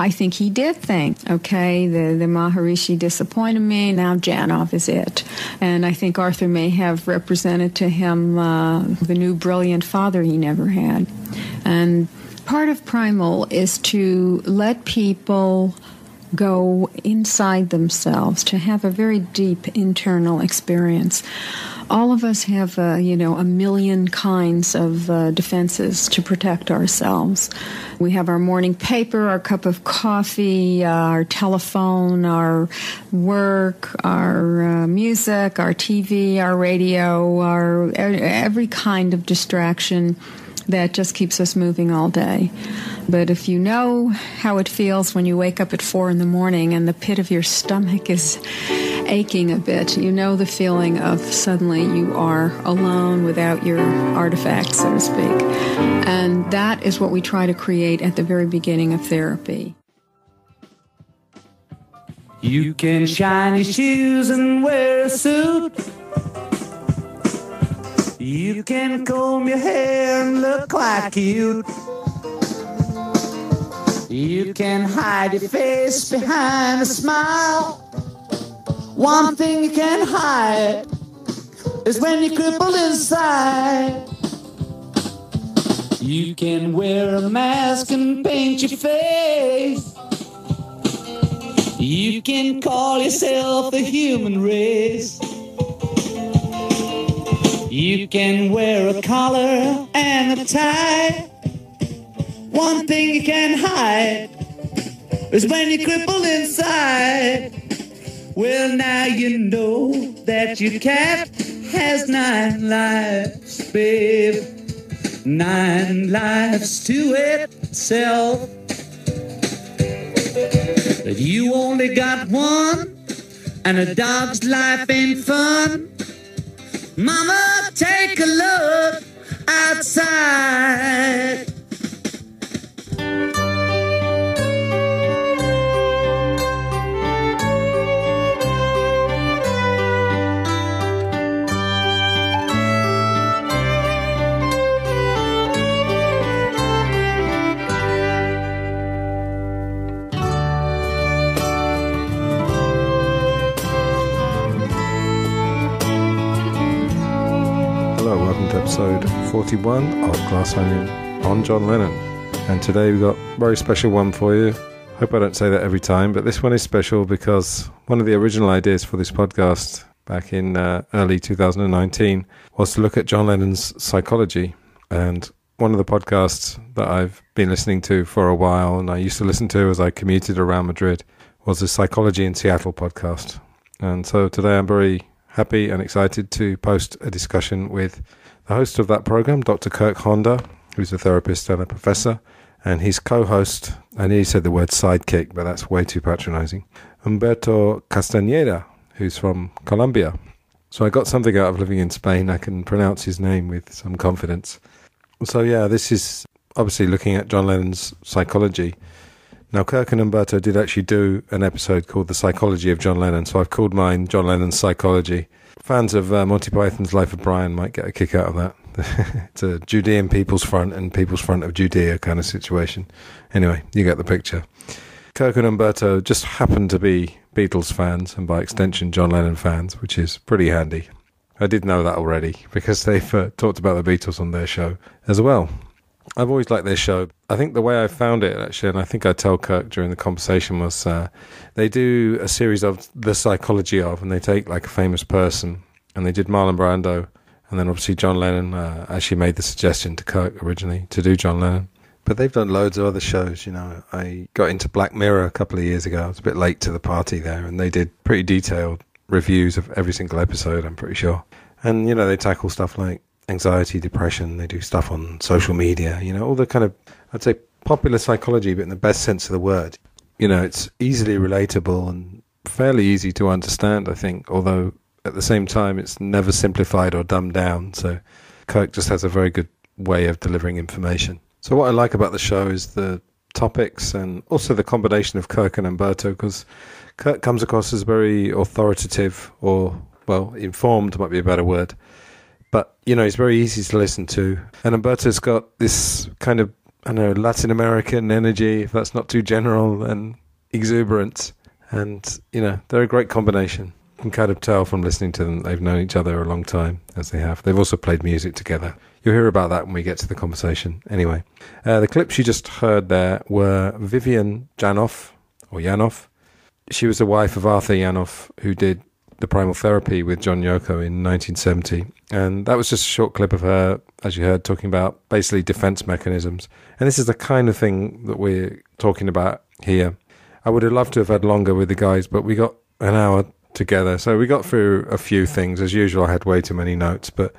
I think he did think, okay, the, the Maharishi disappointed me, now Janov is it. And I think Arthur may have represented to him uh, the new brilliant father he never had. And part of Primal is to let people go inside themselves, to have a very deep internal experience all of us have, uh, you know, a million kinds of uh, defenses to protect ourselves. We have our morning paper, our cup of coffee, uh, our telephone, our work, our uh, music, our TV, our radio, our every kind of distraction that just keeps us moving all day. But if you know how it feels when you wake up at four in the morning and the pit of your stomach is aching a bit. You know the feeling of suddenly you are alone without your artifacts, so to speak. And that is what we try to create at the very beginning of therapy. You can shine your shoes and wear a suit. You can comb your hair and look like cute. You can hide your face behind a smile. One thing you can't hide is when you're crippled inside. You can wear a mask and paint your face. You can call yourself the human race. You can wear a collar and a tie. One thing you can't hide is when you're crippled inside. Well, now you know that your cat has nine lives, babe. Nine lives to itself. But you only got one, and a dog's life ain't fun. Mama, take a look outside. Episode 41 of Glass Onion on John Lennon. And today we've got a very special one for you. Hope I don't say that every time, but this one is special because one of the original ideas for this podcast back in uh, early 2019 was to look at John Lennon's psychology. And one of the podcasts that I've been listening to for a while and I used to listen to as I commuted around Madrid was the Psychology in Seattle podcast. And so today I'm very happy and excited to post a discussion with the host of that program, Dr. Kirk Honda, who's a therapist and a professor, and his co host, I nearly said the word sidekick, but that's way too patronizing, Humberto Castañeda, who's from Colombia. So I got something out of living in Spain. I can pronounce his name with some confidence. So, yeah, this is obviously looking at John Lennon's psychology. Now, Kirk and Humberto did actually do an episode called The Psychology of John Lennon, so I've called mine John Lennon's Psychology fans of uh, Monty Python's Life of Brian might get a kick out of that. it's a Judean People's Front and People's Front of Judea kind of situation. Anyway, you get the picture. Kirk and Humberto just happen to be Beatles fans and by extension John Lennon fans, which is pretty handy. I did know that already because they've uh, talked about the Beatles on their show as well. I've always liked their show. I think the way I found it, actually, and I think I tell Kirk during the conversation, was uh, they do a series of the psychology of, and they take like a famous person, and they did Marlon Brando, and then obviously John Lennon uh, actually made the suggestion to Kirk originally to do John Lennon. But they've done loads of other shows. You know, I got into Black Mirror a couple of years ago. I was a bit late to the party there, and they did pretty detailed reviews of every single episode. I'm pretty sure, and you know they tackle stuff like anxiety, depression. They do stuff on social media, you know, all the kind of, I'd say, popular psychology, but in the best sense of the word. You know, it's easily relatable and fairly easy to understand, I think, although at the same time, it's never simplified or dumbed down. So Kirk just has a very good way of delivering information. So what I like about the show is the topics and also the combination of Kirk and Humberto, because Kirk comes across as very authoritative or, well, informed might be a better word but you know, he's very easy to listen to. And Humberto's got this kind of I know Latin American energy, if that's not too general, and exuberance. And you know, they're a great combination. You can kind of tell from listening to them they've known each other a long time, as they have. They've also played music together. You'll hear about that when we get to the conversation. Anyway, uh, the clips you just heard there were Vivian Janov, or Yanoff. She was the wife of Arthur Yanoff, who did the primal therapy with John Yoko in 1970. And that was just a short clip of her, as you heard, talking about basically defense mechanisms. And this is the kind of thing that we're talking about here. I would have loved to have had longer with the guys, but we got an hour together. So we got through a few things. As usual, I had way too many notes, but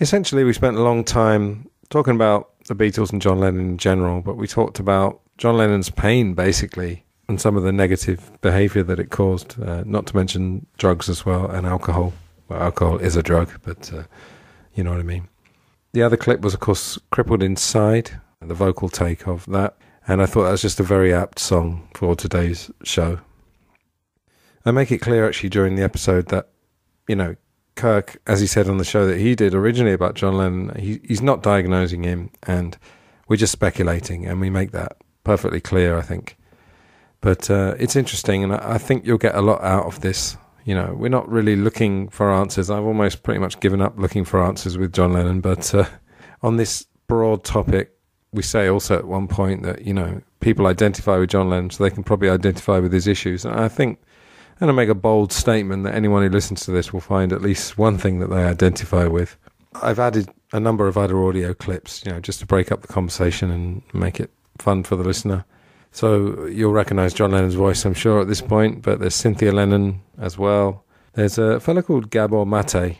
essentially, we spent a long time talking about the Beatles and John Lennon in general, but we talked about John Lennon's pain, basically, and some of the negative behavior that it caused, uh, not to mention drugs as well and alcohol. Well, alcohol is a drug, but uh, you know what I mean. The other clip was, of course, Crippled Inside, the vocal take of that. And I thought that was just a very apt song for today's show. I make it clear actually during the episode that, you know, Kirk, as he said on the show that he did originally about John Lennon, he, he's not diagnosing him and we're just speculating and we make that perfectly clear, I think. But uh, it's interesting and I, think you'll get a lot out of this. You know, we're not really looking for answers. I've almost pretty much given up looking for answers with John Lennon, but uh, on this broad topic, we say also at one point that you know people identify with John Lennon, so they can probably identify with his issues. And I think, and I make a bold statement that anyone who listens to this will find at least one thing that they identify with. I've added a number of other audio clips, you know, just to break up the conversation and make it fun for the listener. So you'll recognise John Lennon's voice, I'm sure, at this point. But there's Cynthia Lennon as well. There's a fellow called Gabor Mate,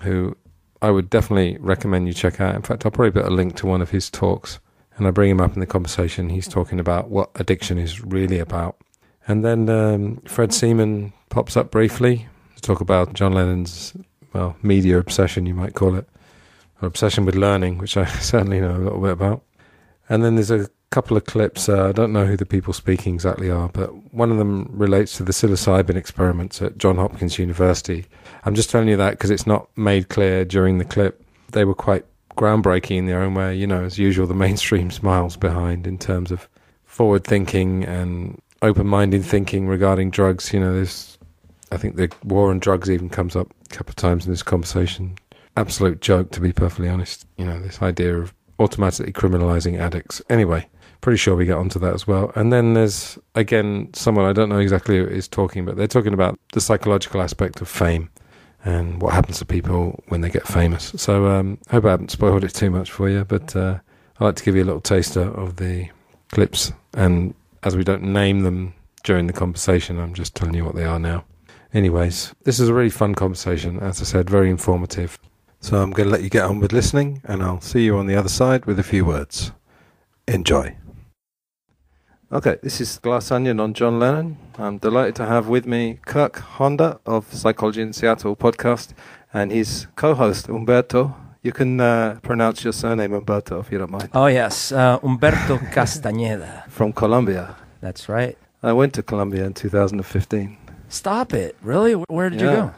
who I would definitely recommend you check out. In fact, I'll probably put a link to one of his talks and I bring him up in the conversation. He's talking about what addiction is really about. And then um, Fred Seaman pops up briefly to talk about John Lennon's, well, media obsession, you might call it, or obsession with learning, which I certainly know a little bit about. And then there's a couple of clips. Uh, I don't know who the people speaking exactly are, but one of them relates to the psilocybin experiments at John Hopkins University I'm just telling you that because it's not made clear during the clip. They were quite groundbreaking in their own way. You know, as usual, the mainstream smiles behind in terms of forward thinking and open minded thinking regarding drugs. You know, there's, I think the war on drugs even comes up a couple of times in this conversation. Absolute joke, to be perfectly honest. You know, this idea of automatically criminalizing addicts. Anyway, pretty sure we get onto that as well. And then there's, again, someone I don't know exactly who is talking, but they're talking about the psychological aspect of fame and what happens to people when they get famous. So um, hope I haven't spoiled it too much for you, but uh, I'd like to give you a little taster of the clips. And as we don't name them during the conversation, I'm just telling you what they are now. Anyways, this is a really fun conversation. As I said, very informative. So I'm going to let you get on with listening, and I'll see you on the other side with a few words. Enjoy. Okay, this is Glass Onion on John Lennon. I'm delighted to have with me Kirk Honda of Psychology in Seattle podcast and his co host, Humberto. You can uh, pronounce your surname, Humberto, if you don't mind. Oh, yes, uh, Humberto Castañeda. From Colombia. That's right. I went to Colombia in 2015. Stop it. Really? Where did yeah. you go?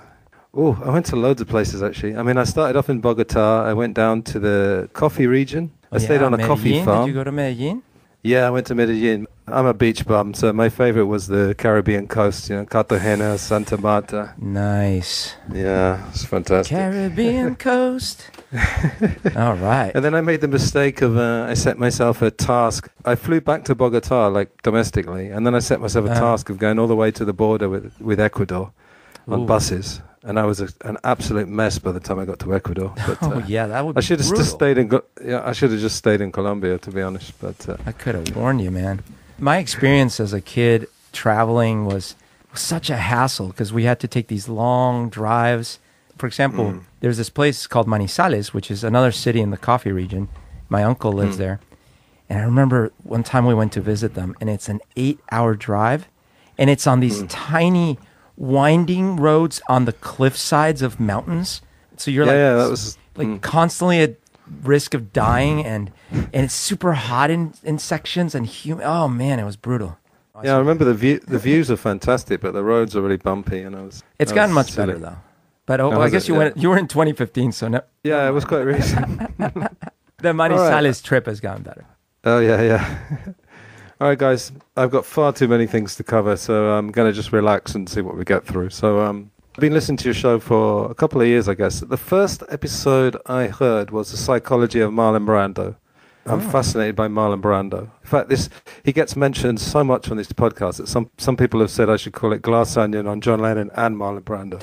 Oh, I went to loads of places actually. I mean, I started off in Bogota. I went down to the coffee region. I oh, stayed on a Medellin? coffee farm. Did you go to Medellin? Yeah, I went to Medellin. I'm a beach bum, so my favorite was the Caribbean coast, you know, Cartagena, Santa Marta. Nice. Yeah, it's fantastic. Caribbean coast. All right. And then I made the mistake of uh, I set myself a task. I flew back to Bogota, like domestically, and then I set myself a uh. task of going all the way to the border with with Ecuador on Ooh. buses and I was a, an absolute mess by the time I got to Ecuador. But, uh, oh yeah, that would. I should have just stayed in. Yeah, I should have just stayed in Colombia, to be honest. But uh, I could have warned you, man. My experience as a kid traveling was, was such a hassle because we had to take these long drives. For example, mm. there's this place called Manizales, which is another city in the coffee region. My uncle lives mm. there, and I remember one time we went to visit them, and it's an eight-hour drive, and it's on these mm. tiny winding roads on the cliff sides of mountains. So you're yeah, like, yeah, that was like mm. constantly at risk of dying, and and it's super hot in, in sections and humid. Oh man, it was brutal. Yeah, I remember the view. The views are fantastic, but the roads are really bumpy, and I was. It's gotten much silly. better though. But oh, I guess it? you yeah. went. You were in 2015, so no. Yeah, it was quite recent. the Manizales right. trip has gotten better. Oh yeah, yeah. All right, guys. I've got far too many things to cover, so I'm going to just relax and see what we get through. So, um, I've been listening to your show for a couple of years, I guess. The first episode I heard was the psychology of Marlon Brando. I'm fascinated by Marlon Brando. In fact, this he gets mentioned so much on this podcast that some some people have said I should call it Glass Onion on John Lennon and Marlon Brando.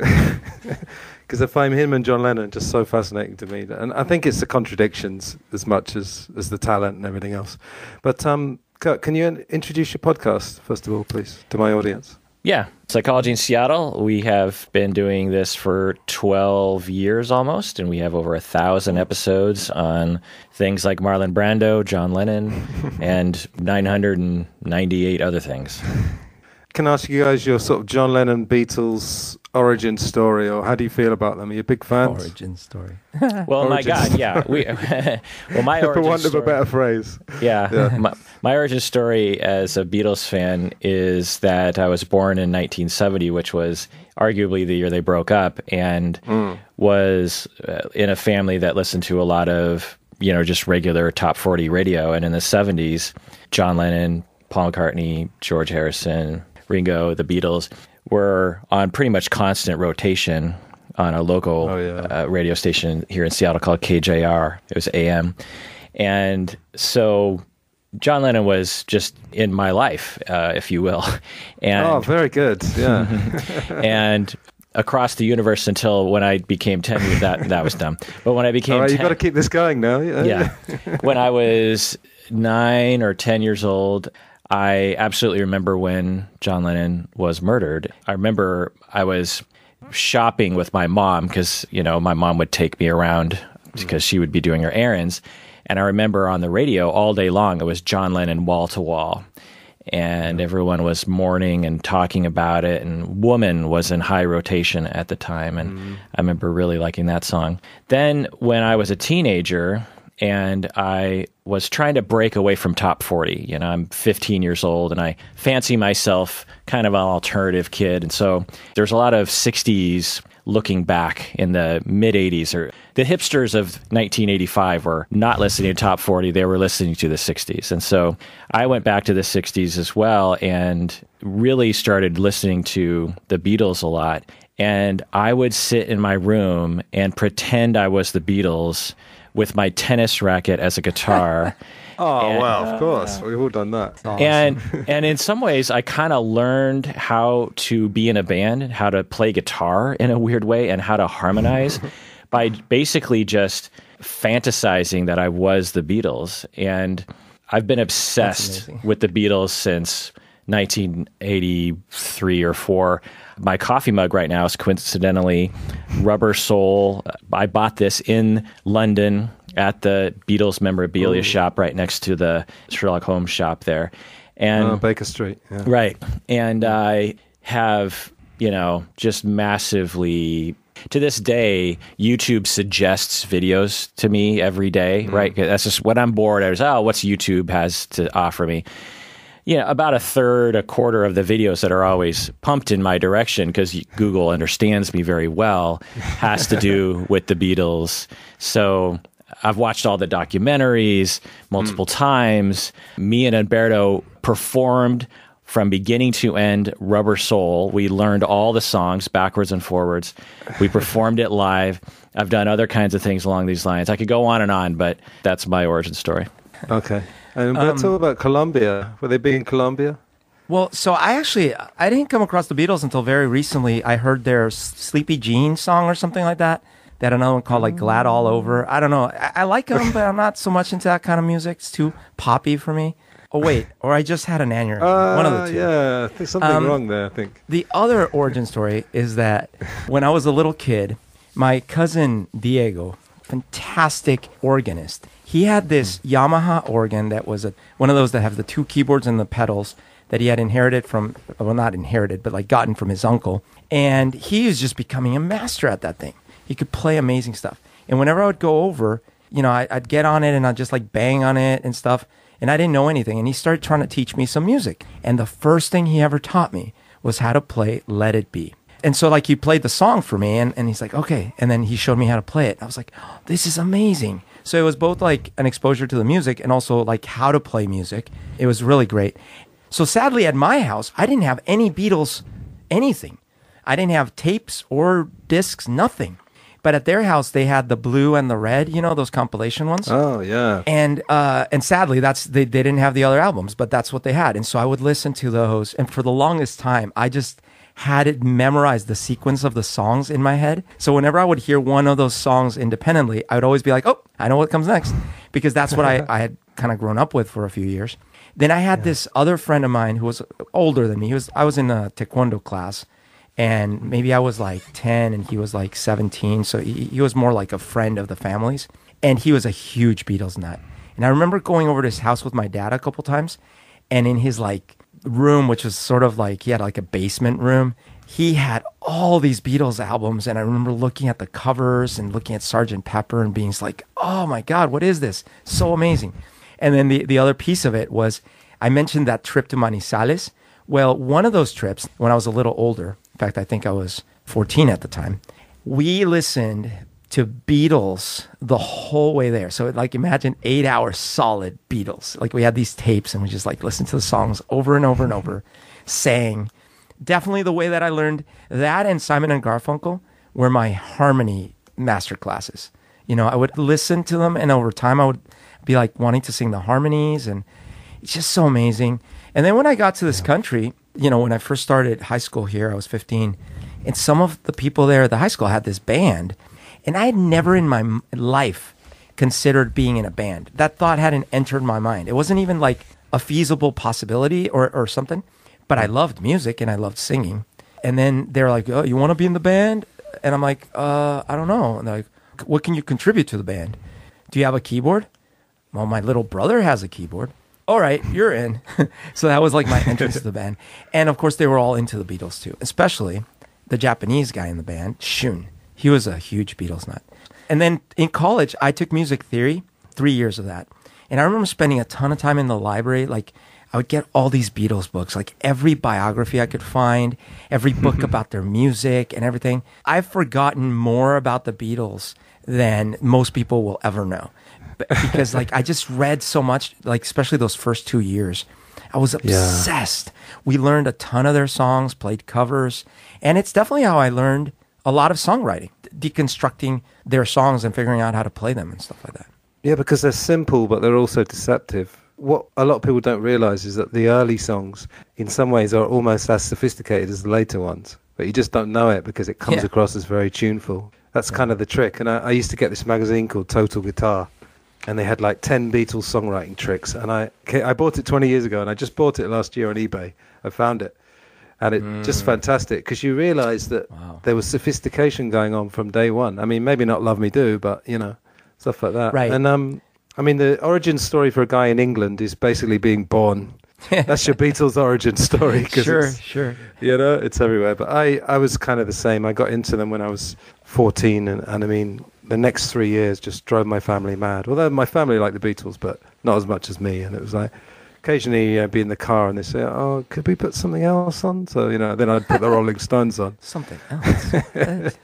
Because I find him and John Lennon just so fascinating to me, and I think it's the contradictions as much as as the talent and everything else. But um, Kirk, can you introduce your podcast first of all, please, to my audience? Yeah, Psychology in Seattle. We have been doing this for 12 years almost, and we have over a thousand episodes on things like Marlon Brando, John Lennon, and 998 other things. Can I ask you guys your sort of John Lennon Beatles origin story, or how do you feel about them? Are you a big fans? Origin story. Well, my Origins. God, yeah. We, well, my For origin want of a story- better phrase. Yeah. Yeah. My, my origin story as a Beatles fan is that I was born in 1970, which was arguably the year they broke up, and was uh, in a family that listened to a lot of, you know, just regular top 40 radio. And in the 70s, John Lennon, Paul McCartney, George Harrison, Ringo, the Beatles were on pretty much constant rotation on a local Oh, yeah. uh, radio station here in Seattle called KJR. It was AM. And so John Lennon was just in my life, uh, if you will. And, Oh, very good. Yeah. and across the universe until when I became 10, that, that was dumb. But when I became All right, 10, you've got to keep this going now. yeah. when I was nine or 10 years old, I absolutely remember when John Lennon was murdered. I remember I was shopping with my mom because, you know, my mom would take me around mm. because she would be doing her errands. And I remember on the radio all day long, it was John Lennon wall to wall. And everyone was mourning and talking about it. And Woman was in high rotation at the time. And mm. I remember really liking that song. Then, when I was a teenager, and I was trying to break away from top 40. You know, I'm 15 years old and I fancy myself kind of an alternative kid. And so there's a lot of 60s looking back in the mid 80s or the hipsters of 1985 were not listening to top 40 they were listening to the 60s and so i went back to the 60s as well and really started listening to the beatles a lot and i would sit in my room and pretend i was the beatles with my tennis racket as a guitar. Oh, And- well, of course. We've all done that. and and in some ways i kind of learned how to be in a band how to play guitar in a weird way and how to harmonize by basically just fantasizing that i was the beatles. And i've been obsessed with the beatles since 1983 or 4 my coffee mug right now is coincidentally Rubber Soul i bought this in london at the beatles memorabilia shop right next to the sherlock holmes shop there and Oh, Baker Street. Yeah. Right. And I have, you know, just massively to this day, YouTube suggests videos to me every day. Mm. Right, That's just when I'm bored. I was, oh, what's YouTube has to offer me? You know, about a third, a quarter of the videos that are always pumped in my direction because Google understands me very well has to do with the Beatles. So I've watched all the documentaries multiple hmm. times. Me and Alberto performed from beginning to end Rubber Soul. We learned all the songs backwards and forwards. We performed it live. I've done other kinds of things along these lines. I could go on and on, but that's my origin story. Okay. And let's talk about Colombia. Will they be in Colombia? Well, so I actually I didn't come across the Beatles until very recently. I heard their Sleepy Jean song or something like that. They had another one called like Glad All Over. I don't know. I, I like them, but I'm not so much into that kind of music. It's too poppy for me. Oh wait, or I just had an aneurysm. one of the Uh, two. Yeah, there's something Um, wrong there, I think. The other origin story is that when I was a little kid, my cousin Diego, fantastic organist, he had this hmm. Yamaha organ that was a, one of those that have the two keyboards and the pedals that he had inherited from, well, not inherited, but like gotten from his uncle. And he was just becoming a master at that thing. He could play amazing stuff. And whenever I would go over, you know, I, I'd get on it and I'd just like bang on it and stuff. And I didn't know anything. And he started trying to teach me some music. And the first thing he ever taught me was how to play Let It Be. And so, like, he played the song for me, and, and he's like, okay. And then he showed me how to play it. I was like, oh, this is amazing. So it was both like an exposure to the music and also like how to play music. It was really great. So sadly, at my house, I didn't have any Beatles anything. I didn't have tapes or discs, nothing. But at their house, they had the blue and the red, you know, those compilation ones. Oh yeah. And uh, and sadly, that's they, they didn't have the other albums, but that's what they had. And so I would listen to those. And for the longest time, I just had it memorized the sequence of the songs in my head. So whenever I would hear one of those songs independently, I would always be like, "Oh, I know what comes next," because that's what I, I had kind of grown up with for a few years. Then I had this other friend of mine who was older than me. He was I was in a taekwondo class, and maybe I was like ten and he was like seventeen. So he, he was more like a friend of the family's, and he was a huge Beatles nut. And I remember going over to his house with my dad a couple times, and in his like room, which was sort of like he had like a basement room. He had all these Beatles albums, and I remember looking at the covers and looking at Sergeant Pepper and being like, "Oh my God, what is this? So amazing!" And then the the other piece of it was I mentioned that trip to Manizales. Well, one of those trips when I was a little older, in fact, I think I was 14 at the time, we listened to Beatles the whole way there. So like imagine eight hours solid Beatles. Like we had these tapes and we just like listened to the songs over and over and over, sang. Definitely the way that I learned that and Simon and Garfunkel were my harmony master classes. You know, I would listen to them and over time I would be like wanting to sing the harmonies and it's just so amazing. And then when I got to this country, you know, when I first started high school here, I was 15, and some of the people there at the high school had this band, and I had never in my life considered being in a band. That thought hadn't entered my mind. It wasn't even like a feasible possibility or, or something, but I loved music and I loved singing. And then they're like, "Oh, you want to be in the band?" And I'm like, "Uh, I don't know." And they're like, "What can you contribute to the band? Do you have a keyboard?" Well, my little brother has a keyboard. All right, you're in. so that was like my entrance to the band. And of course, they were all into the Beatles too, especially the Japanese guy in the band, Shun. He was a huge Beatles nut. And then in college, I took music theory, three years of that. And I remember spending a ton of time in the library. Like, I would get all these Beatles books, like every biography I could find, every book mm-hmm. about their music and everything. I've forgotten more about the Beatles than most people will ever know because like I just read so much, like especially those first two years. I was obsessed. We learned a ton of their songs, played covers, and it's definitely how I learned a lot of songwriting, deconstructing their songs and figuring out how to play them and stuff like that. Yeah, because they're simple, but they're also deceptive. What a lot of people don't realize is that the early songs, in some ways, are almost as sophisticated as the later ones, but you just don't know it because it comes Yeah. across as very tuneful. That's kind of the trick. And I, I used to get this magazine called Total Guitar, and they had like 10 Beatles songwriting tricks. And I, I bought it 20 years ago, and I just bought it last year on eBay. I found it. And it just fantastic because you realize that Wow. there was sophistication going on from day one. I mean, maybe not Love Me Do, but you know, stuff like that. Right. And um, I mean, the origin story for a guy in England is basically being born. That's your Beatles origin story. 'cause Sure, sure. you know, it's everywhere. But I, I was kind of the same. I got into them when I was 14, and, and I mean, the next three years just drove my family mad. Although my family liked the Beatles, but not as much as me. And it was like, occasionally uh, be in the car and they say, "Oh, could we put something else on?" So you know, then I'd put the Rolling Stones on. Something else.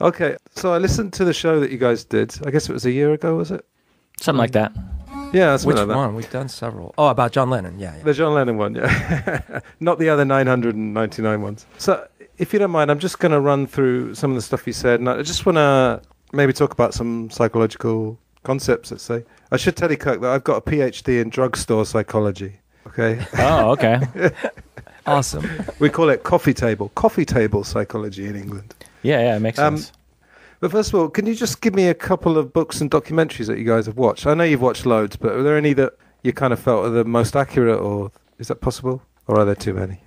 Okay, so I listened to the show that you guys did. I guess it was a year ago, was it? Something like that. Yeah, something Which like that. one? We've done several. Oh, about John Lennon. Yeah, yeah. The John Lennon one, yeah. Not the other 999 ones. So, if you don't mind, I'm just going to run through some of the stuff you said. And I just want to maybe talk about some psychological concepts, let's say. I should tell you, Kirk, that I've got a PhD in drugstore psychology. Okay. Oh, okay. Awesome. we call it coffee table, coffee table psychology in England. Yeah, yeah, it makes Um, sense. But first of all, can you just give me a couple of books and documentaries that you guys have watched? I know you've watched loads, but are there any that you kind of felt are the most accurate, or is that possible? Or are there too many?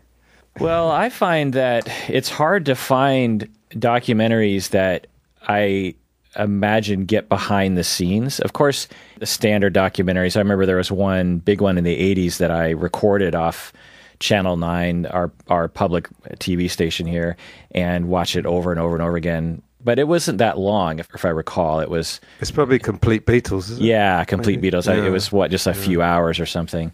Well, I find that it's hard to find documentaries that I imagine get behind the scenes. Of course, the standard documentaries. I remember there was one big one in the 80s that I recorded off Channel 9, our our public TV station here, and watched it over and over and over again. But it wasn't that long, if, if I recall. It was It's probably complete Beatles, isn't it? yeah, complete Maybe. Beatles. I, it was what just a few hours or something.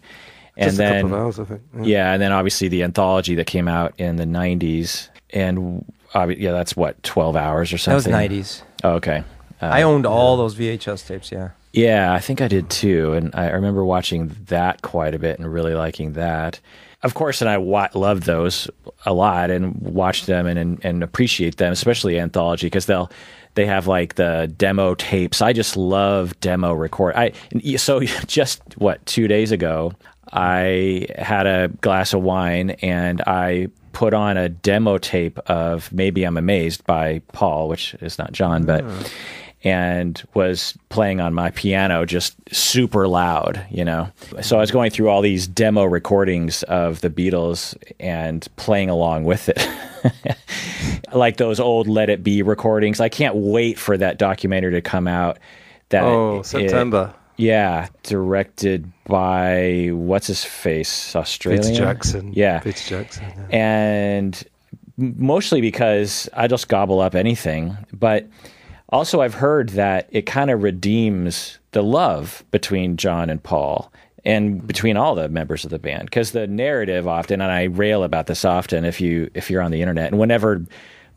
And Just a then couple of hours, I think. yeah, and then obviously the anthology that came out in the '90s, and obvi- yeah, that's what 12 hours or something. That was something. '90s. Oh, okay. Uh, I owned all those VHS tapes. Yeah. Yeah, I think I did too. And I remember watching that quite a bit and really liking that. Of course, and I wa- loved those a lot and watched them and, and, and appreciate them, especially anthology, because they'll they have like the demo tapes. I just love demo record. I so just what two days ago, I had a glass of wine and I put on a demo tape of Maybe I'm Amazed by Paul, which is not John, but and was playing on my piano just super loud, you know. So I was going through all these demo recordings of the Beatles and playing along with it. like those old Let It Be recordings. I can't wait for that documentary to come out. That Oh, it- September. yeah, directed by what's his face, Australian. Peter Jackson. Yeah, Peter Jackson. yeah. and mostly because I just gobble up anything. But also, I've heard that it kind of redeems the love between John and Paul and between all the members of the band because the narrative often and I rail about this often if you if you're on the internet and whenever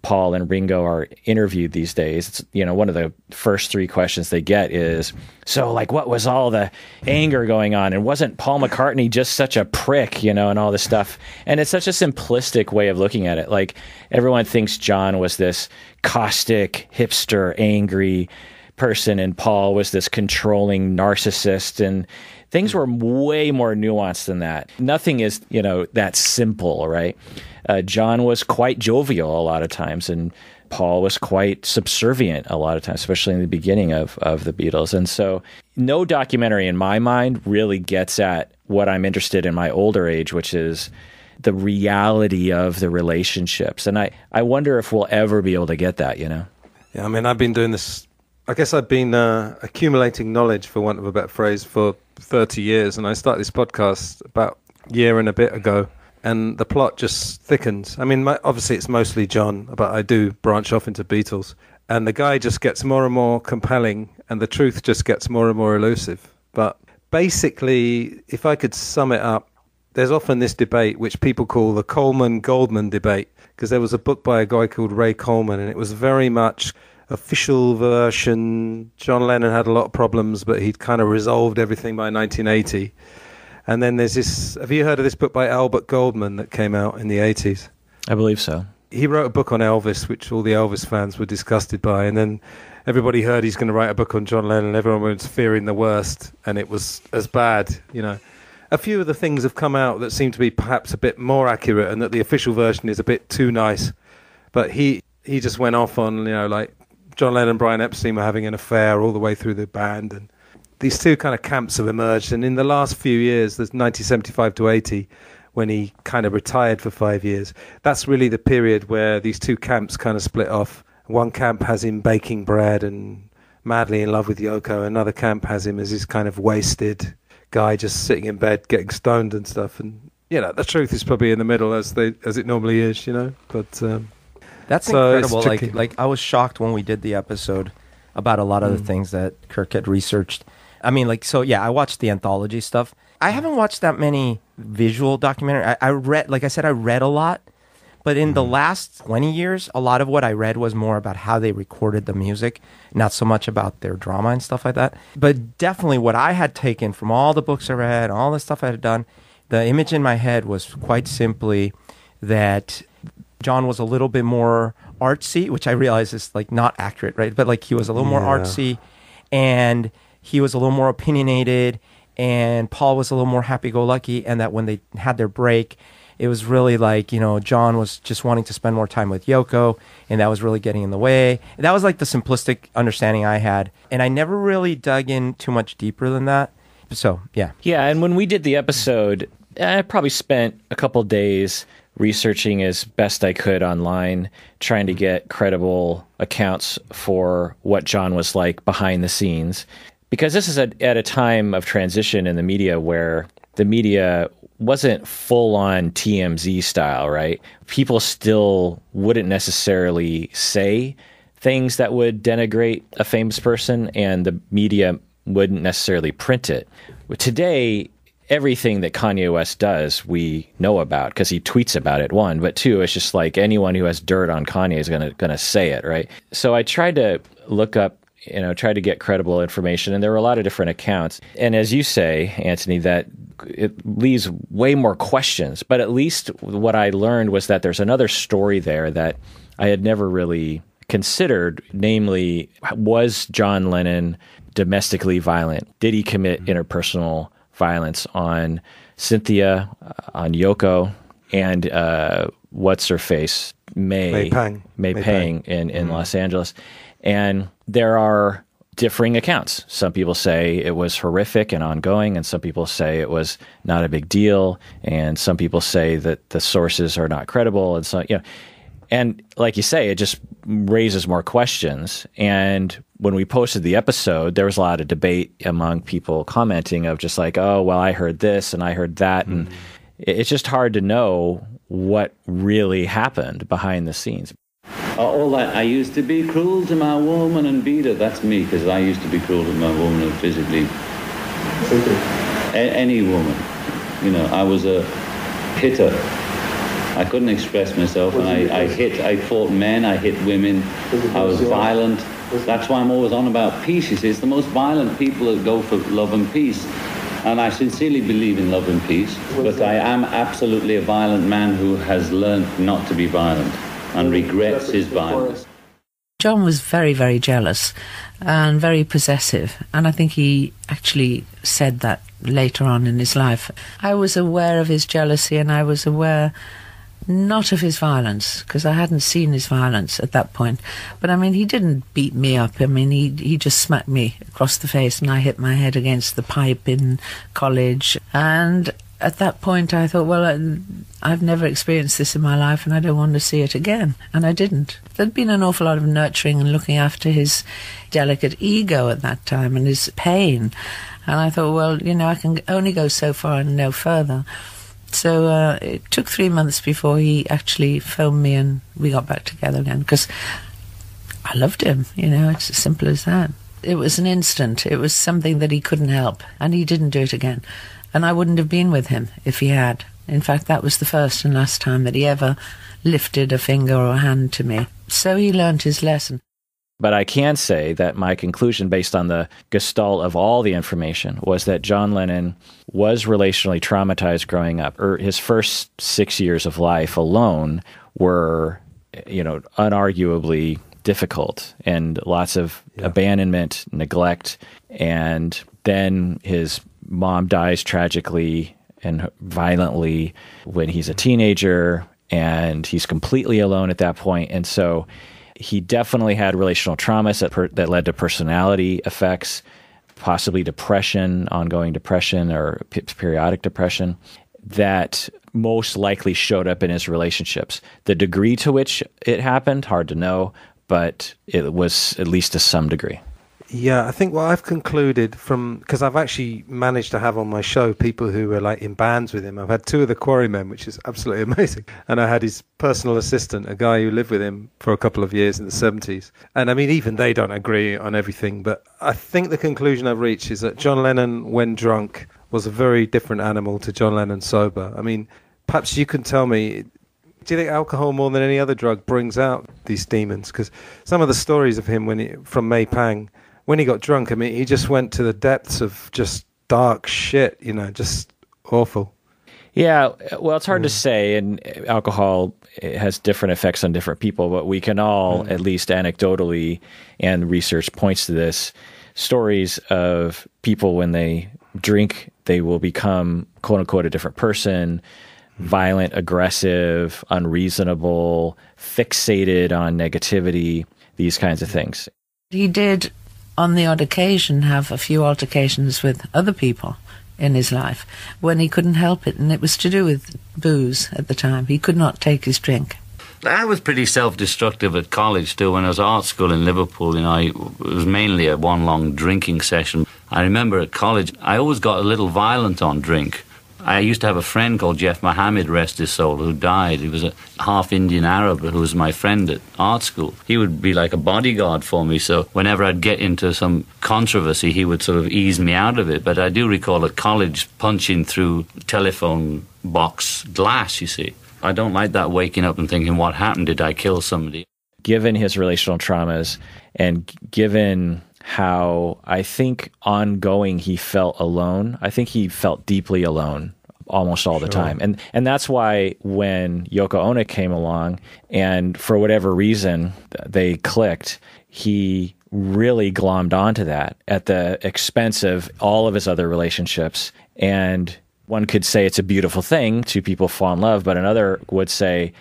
Paul and Ringo are interviewed these days it's you know one of the first three questions they get is so like what was all the anger going on? And wasn't Paul McCartney just such a prick you know and all this stuff? And it's such a simplistic way of looking at it. Like everyone thinks John was this caustic hipster angry person and Paul was this controlling narcissist and things were way more nuanced than that. Nothing is, you know, that simple, right? Uh, John was quite jovial a lot of times and Paul was quite subservient a lot of times, especially in the beginning of, of the Beatles. And so no documentary in my mind really gets at what I'm interested in my older age, which is the reality of the relationships. And I, I wonder if we'll ever be able to get that, you know? Yeah, I mean, I've been doing this. I guess I've been uh, accumulating knowledge, for want of a better phrase, for 30 years. And I started this podcast about a year and a bit ago. And the plot just thickens. I mean, my, obviously, it's mostly John, but I do branch off into Beatles. And the guy just gets more and more compelling, and the truth just gets more and more elusive. But basically, if I could sum it up, there's often this debate which people call the Coleman Goldman debate because there was a book by a guy called Ray Coleman and it was very much official version. John Lennon had a lot of problems, but he'd kind of resolved everything by 1980. And then there's this. Have you heard of this book by Albert Goldman that came out in the 80s? I believe so. He wrote a book on Elvis, which all the Elvis fans were disgusted by, and then everybody heard he's going to write a book on John Lennon. and Everyone was fearing the worst, and it was as bad, you know a few of the things have come out that seem to be perhaps a bit more accurate and that the official version is a bit too nice. But he he just went off on, you know, like John Lennon and Brian Epstein were having an affair all the way through the band and these two kind of camps have emerged and in the last few years, there's 1975 to 80 when he kind of retired for 5 years. That's really the period where these two camps kind of split off. One camp has him baking bread and madly in love with Yoko. Another camp has him as this kind of wasted guy just sitting in bed getting stoned and stuff and you know the truth is probably in the middle as they as it normally is you know but um, That's So incredible. Like, like I was shocked when we did the episode about a lot of the Mm. things that Kirk had researched. I mean, like, so yeah, I watched the anthology stuff. I haven't watched that many visual documentary. I, I read, like I said, I read a lot, but in the Mm-hmm. last twenty years, a lot of what I read was more about how they recorded the music, not so much about their drama and stuff like that. But definitely, what I had taken from all the books I read, all the stuff I had done, the image in my head was quite simply that John was a little bit more artsy, which I realize is like not accurate, right? But like he was a little more artsy and he was a little more opinionated and Paul was a little more happy go lucky and that when they had their break it was really like, you know, John was just wanting to spend more time with Yoko and that was really getting in the way. That was like the simplistic understanding I had and I never really dug in too much deeper than that. So, yeah. Yeah, and when we did the episode, I probably spent a couple days researching as best I could online, trying to mm-hmm. get credible accounts for what John was like behind the scenes. Because this is at, at a time of transition in the media where the media wasn't full on TMZ style, right? People still wouldn't necessarily say things that would denigrate a famous person, and the media wouldn't necessarily print it. Today, everything that Kanye West does, we know about because he tweets about it. One, but two, it's just like anyone who has dirt on Kanye is gonna gonna say it, right? So I tried to look up you know, tried to get credible information, and there were a lot of different accounts. And as you say, Antony, that it leaves way more questions. But at least what I learned was that there's another story there that I had never really considered, namely, was John Lennon domestically violent? Did he commit mm-hmm. interpersonal violence on Cynthia, uh, on Yoko, and uh, what's her face? May, May Pang. May, May Pang, Pang. in, in Los Angeles. And there are differing accounts. Some people say it was horrific and ongoing, and some people say it was not a big deal, and some people say that the sources are not credible, and so you know. And like you say, it just raises more questions. And when we posted the episode, there was a lot of debate among people commenting of just like, oh, well, I heard this and I heard that. And it- it's just hard to know what really happened behind the scenes. Uh, all that I used to be cruel to my woman and beat her. That's me because I used to be cruel to my woman and physically. A- any woman, you know, I was a hitter. I couldn't express myself, and I, I hit. I fought men. I hit women. I was violent. That's why I'm always on about peace. You see, it's the most violent people that go for love and peace. And I sincerely believe in love and peace, but I am absolutely a violent man who has learned not to be violent and regrets his violence. John was very, very jealous and very possessive. And I think he actually said that later on in his life. I was aware of his jealousy and I was aware not of his violence because I hadn't seen his violence at that point. But I mean, he didn't beat me up. I mean, he, he just smacked me across the face and I hit my head against the pipe in college. And at that point, I thought, well, I- I've never experienced this in my life and I don't want to see it again. And I didn't. There'd been an awful lot of nurturing and looking after his delicate ego at that time and his pain. And I thought, well, you know, I can only go so far and no further. So uh, it took three months before he actually phoned me and we got back together again because I loved him. You know, it's as simple as that. It was an instant. It was something that he couldn't help, and he didn't do it again. And I wouldn't have been with him if he had. In fact, that was the first and last time that he ever lifted a finger or a hand to me. So he learned his lesson. But I can say that my conclusion, based on the gestalt of all the information, was that John Lennon was relationally traumatized growing up. Or his first six years of life alone were, you know, unarguably difficult and lots of abandonment, neglect, and then his mom dies tragically and violently when he's a teenager, and he's completely alone at that point, and so he definitely had relational traumas that, per, that led to personality effects, possibly depression, ongoing depression or p- periodic depression that most likely showed up in his relationships. The degree to which it happened, hard to know, but it was at least to some degree. Yeah, I think what I've concluded from because I've actually managed to have on my show people who were like in bands with him. I've had two of the Quarrymen, which is absolutely amazing, and I had his personal assistant, a guy who lived with him for a couple of years in the seventies. And I mean, even they don't agree on everything, but I think the conclusion I've reached is that John Lennon, when drunk, was a very different animal to John Lennon sober. I mean, perhaps you can tell me do you think alcohol more than any other drug brings out these demons? Because some of the stories of him when he, from May Pang, when he got drunk, I mean, he just went to the depths of just dark shit, you know, just awful. Yeah, well, it's hard to say, and alcohol has different effects on different people, but we can all, at least anecdotally, and research points to this, stories of people when they drink, they will become, quote unquote, a different person, hmm. violent, aggressive, unreasonable, fixated on negativity, these kinds of things. He did, on the odd occasion, have a few altercations with other people in his life when he couldn't help it, and it was to do with booze at the time. He could not take his drink. I was pretty self-destructive at college too. When I was at art school in Liverpool, you know, it was mainly a one long drinking session. I remember at college, I always got a little violent on drink. I used to have a friend called Jeff Mohammed, rest his soul, who died. He was a half Indian Arab who was my friend at art school. He would be like a bodyguard for me, so whenever I'd get into some controversy, he would sort of ease me out of it. But I do recall at college punching through telephone box glass, you see. I don't like that waking up and thinking, what happened? Did I kill somebody? given his relational traumas and given how I think ongoing he felt alone. I think he felt deeply alone almost all the time. And and that's why when Yoko Ono came along and for whatever reason they clicked, he really glommed onto that at the expense of all of his other relationships and one could say it's a beautiful thing two people fall in love but another would say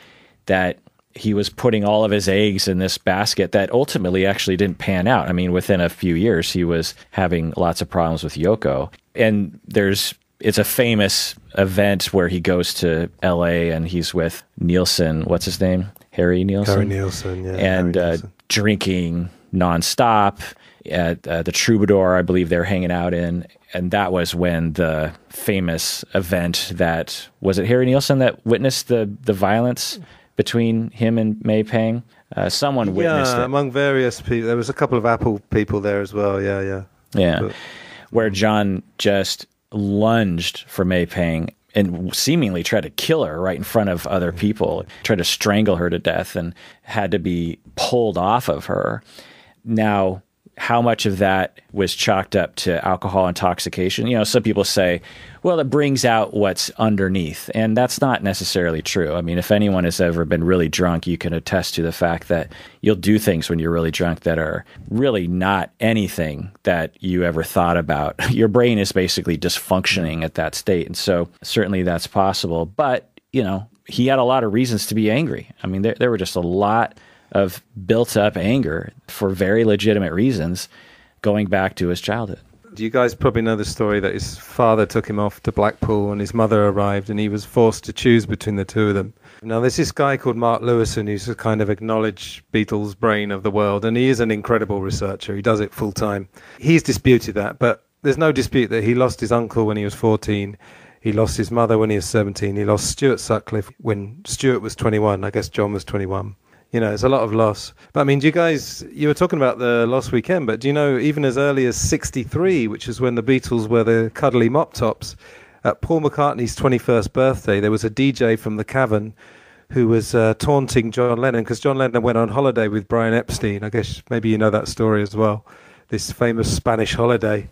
that he was putting all of his eggs in this basket that ultimately actually didn't pan out. I mean, within a few years, he was having lots of problems with Yoko. And there's, it's a famous event where he goes to LA and he's with Nilsson. What's his name? Harry Nilsson. Harry Nilsson, yeah. And uh, Nilsson. drinking nonstop at uh, the Troubadour, I believe they're hanging out in. And that was when the famous event that was it Harry Nilsson that witnessed the the violence between him and May Pang. Uh, someone witnessed yeah, it. among various people. There was a couple of Apple people there as well. Yeah, yeah. Yeah. But- Where John just lunged for May Pang and seemingly tried to kill her right in front of other people, tried to strangle her to death and had to be pulled off of her. Now, how much of that was chalked up to alcohol intoxication? You know, some people say, well, it brings out what's underneath. And that's not necessarily true. I mean, if anyone has ever been really drunk, you can attest to the fact that you'll do things when you're really drunk that are really not anything that you ever thought about. Your brain is basically dysfunctioning at that state. And so certainly that's possible. But, you know, he had a lot of reasons to be angry. I mean, there, there were just a lot of built up anger for very legitimate reasons going back to his childhood. Do you guys probably know the story that his father took him off to Blackpool and his mother arrived and he was forced to choose between the two of them. Now, there's this guy called Mark Lewisohn who's a kind of acknowledged Beatles brain of the world and he is an incredible researcher. He does it full time. He's disputed that, but there's no dispute that he lost his uncle when he was 14. He lost his mother when he was 17. He lost Stuart Sutcliffe when Stuart was 21. I guess John was 21 you know, it's a lot of loss. But I mean, do you guys, you were talking about the lost weekend, but do you know, even as early as 63, which is when the Beatles were the cuddly mop tops, at Paul McCartney's 21st birthday, there was a DJ from the Cavern who was uh, taunting John Lennon because John Lennon went on holiday with Brian Epstein. I guess maybe you know that story as well, this famous Spanish holiday.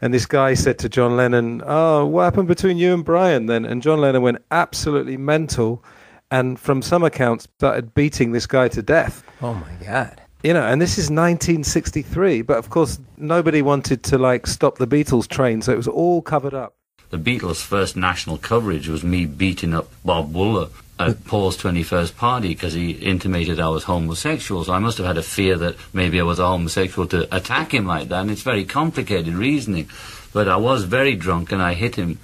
And this guy said to John Lennon, Oh, what happened between you and Brian then? And John Lennon went absolutely mental and from some accounts started beating this guy to death. Oh my God. You know, and this is 1963, but of course nobody wanted to like stop the Beatles train, so it was all covered up. The Beatles' first national coverage was me beating up Bob Wooler at uh, Paul's 21st party because he intimated I was homosexual. So I must have had a fear that maybe I was a homosexual to attack him like that. And it's very complicated reasoning. But I was very drunk and I hit him.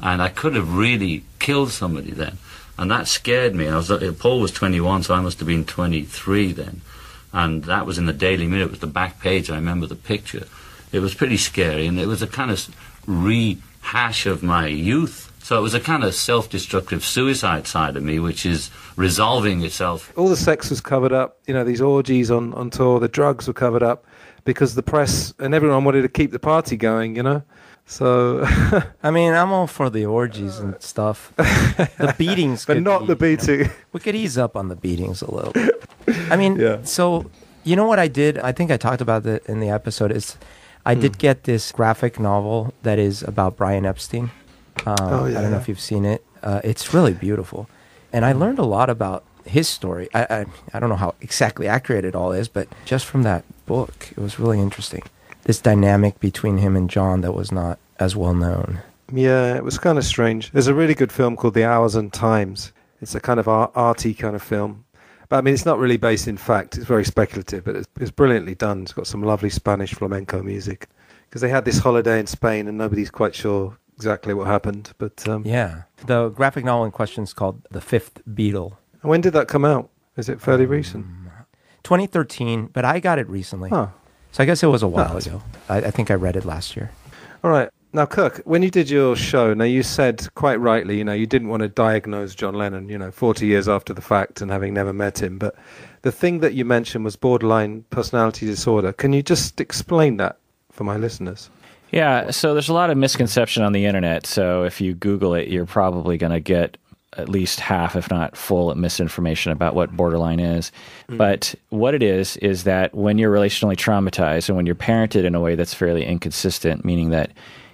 And I could have really killed somebody then. And that scared me. I was uh, Paul was 21, so I must have been 23 then. And that was in the Daily Mirror. It was the back page. I remember the picture. It was pretty scary, and it was a kind of rehash of my youth. So it was a kind of self-destructive suicide side of me, which is resolving itself. All the sex was covered up. You know, these orgies on, on tour, the drugs were covered up because the press and everyone wanted to keep the party going, you know? So, I mean, I'm all for the orgies and stuff. The beatings, but not be, the beating. we could ease up on the beatings a little. bit. I mean, Yeah. so you know what I did? I think I talked about it in the episode. Is I Hmm. did get this graphic novel that is about Brian Epstein. Um, Oh, I don't know if you've seen it. Uh, it's really beautiful, and I learned a lot about his story. I, I I don't know how exactly accurate it all is, but just from that book, it was really interesting. This dynamic between him and John that was not as well known. Yeah, it was kind of strange. There's a really good film called The Hours and Times. It's a kind of art- arty kind of film. But I mean, it's not really based in fact. It's very speculative, but it's, it's brilliantly done. It's got some lovely Spanish flamenco music. Because they had this holiday in Spain and nobody's quite sure exactly what happened. But um, Yeah, the graphic novel in question is called The Fifth Beatle. when did that come out? Is it fairly recent? 2013, but I got it recently. Huh. So I guess it was a while Oh. ago. I, I think I read it last year. All right. Now, Kirk, when you did your show, now you said quite rightly, you know, you didn't want to diagnose John Lennon, you know, 40 years after the fact and having never met him. But the thing that you mentioned was borderline personality disorder. Can you just explain that for my listeners? Yeah, so there's a lot of misconception on the internet. So if you Google it, you're probably going to get at least half, if not full, misinformation about what borderline is. Hmm. But what it is, is that when you're relationally traumatized and when you're parented in a way that's fairly inconsistent, meaning that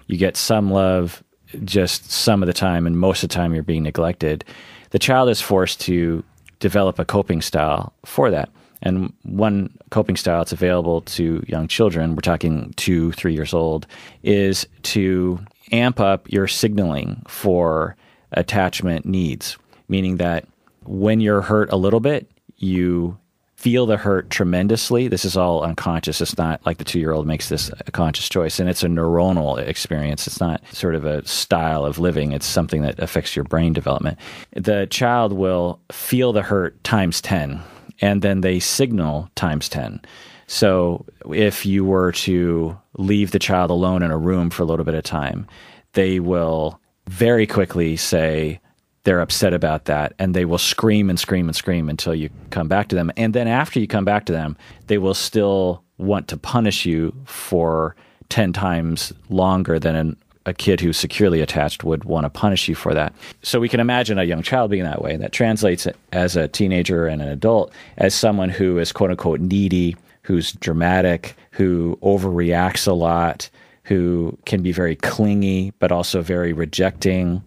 you get some love just some of the time and most of the time you're being neglected, the child is forced to develop a coping style for that. And one coping style that's available to young children, we're talking two, three years old, is to amp up your signaling for attachment needs, meaning that when you're hurt a little bit, you feel the hurt tremendously. This is all unconscious. It's not like the two year old makes this a conscious choice, and it's a neuronal experience. It's not sort of a style of living, it's something that affects your brain development. The child will feel the hurt times 10, and then they signal times 10. So if you were to leave the child alone in a room for a little bit of time, they will very quickly say, they're upset about that and they will scream and scream and scream until you come back to them. And then after you come back to them they will still want to punish you for 10 times longer than an, a kid who's securely attached would want to punish you for that. So we can imagine a young child being that way and that translates as a teenager and an adult as someone who is quote unquote needy who's dramatic who overreacts a lot who can be very clingy but also very rejecting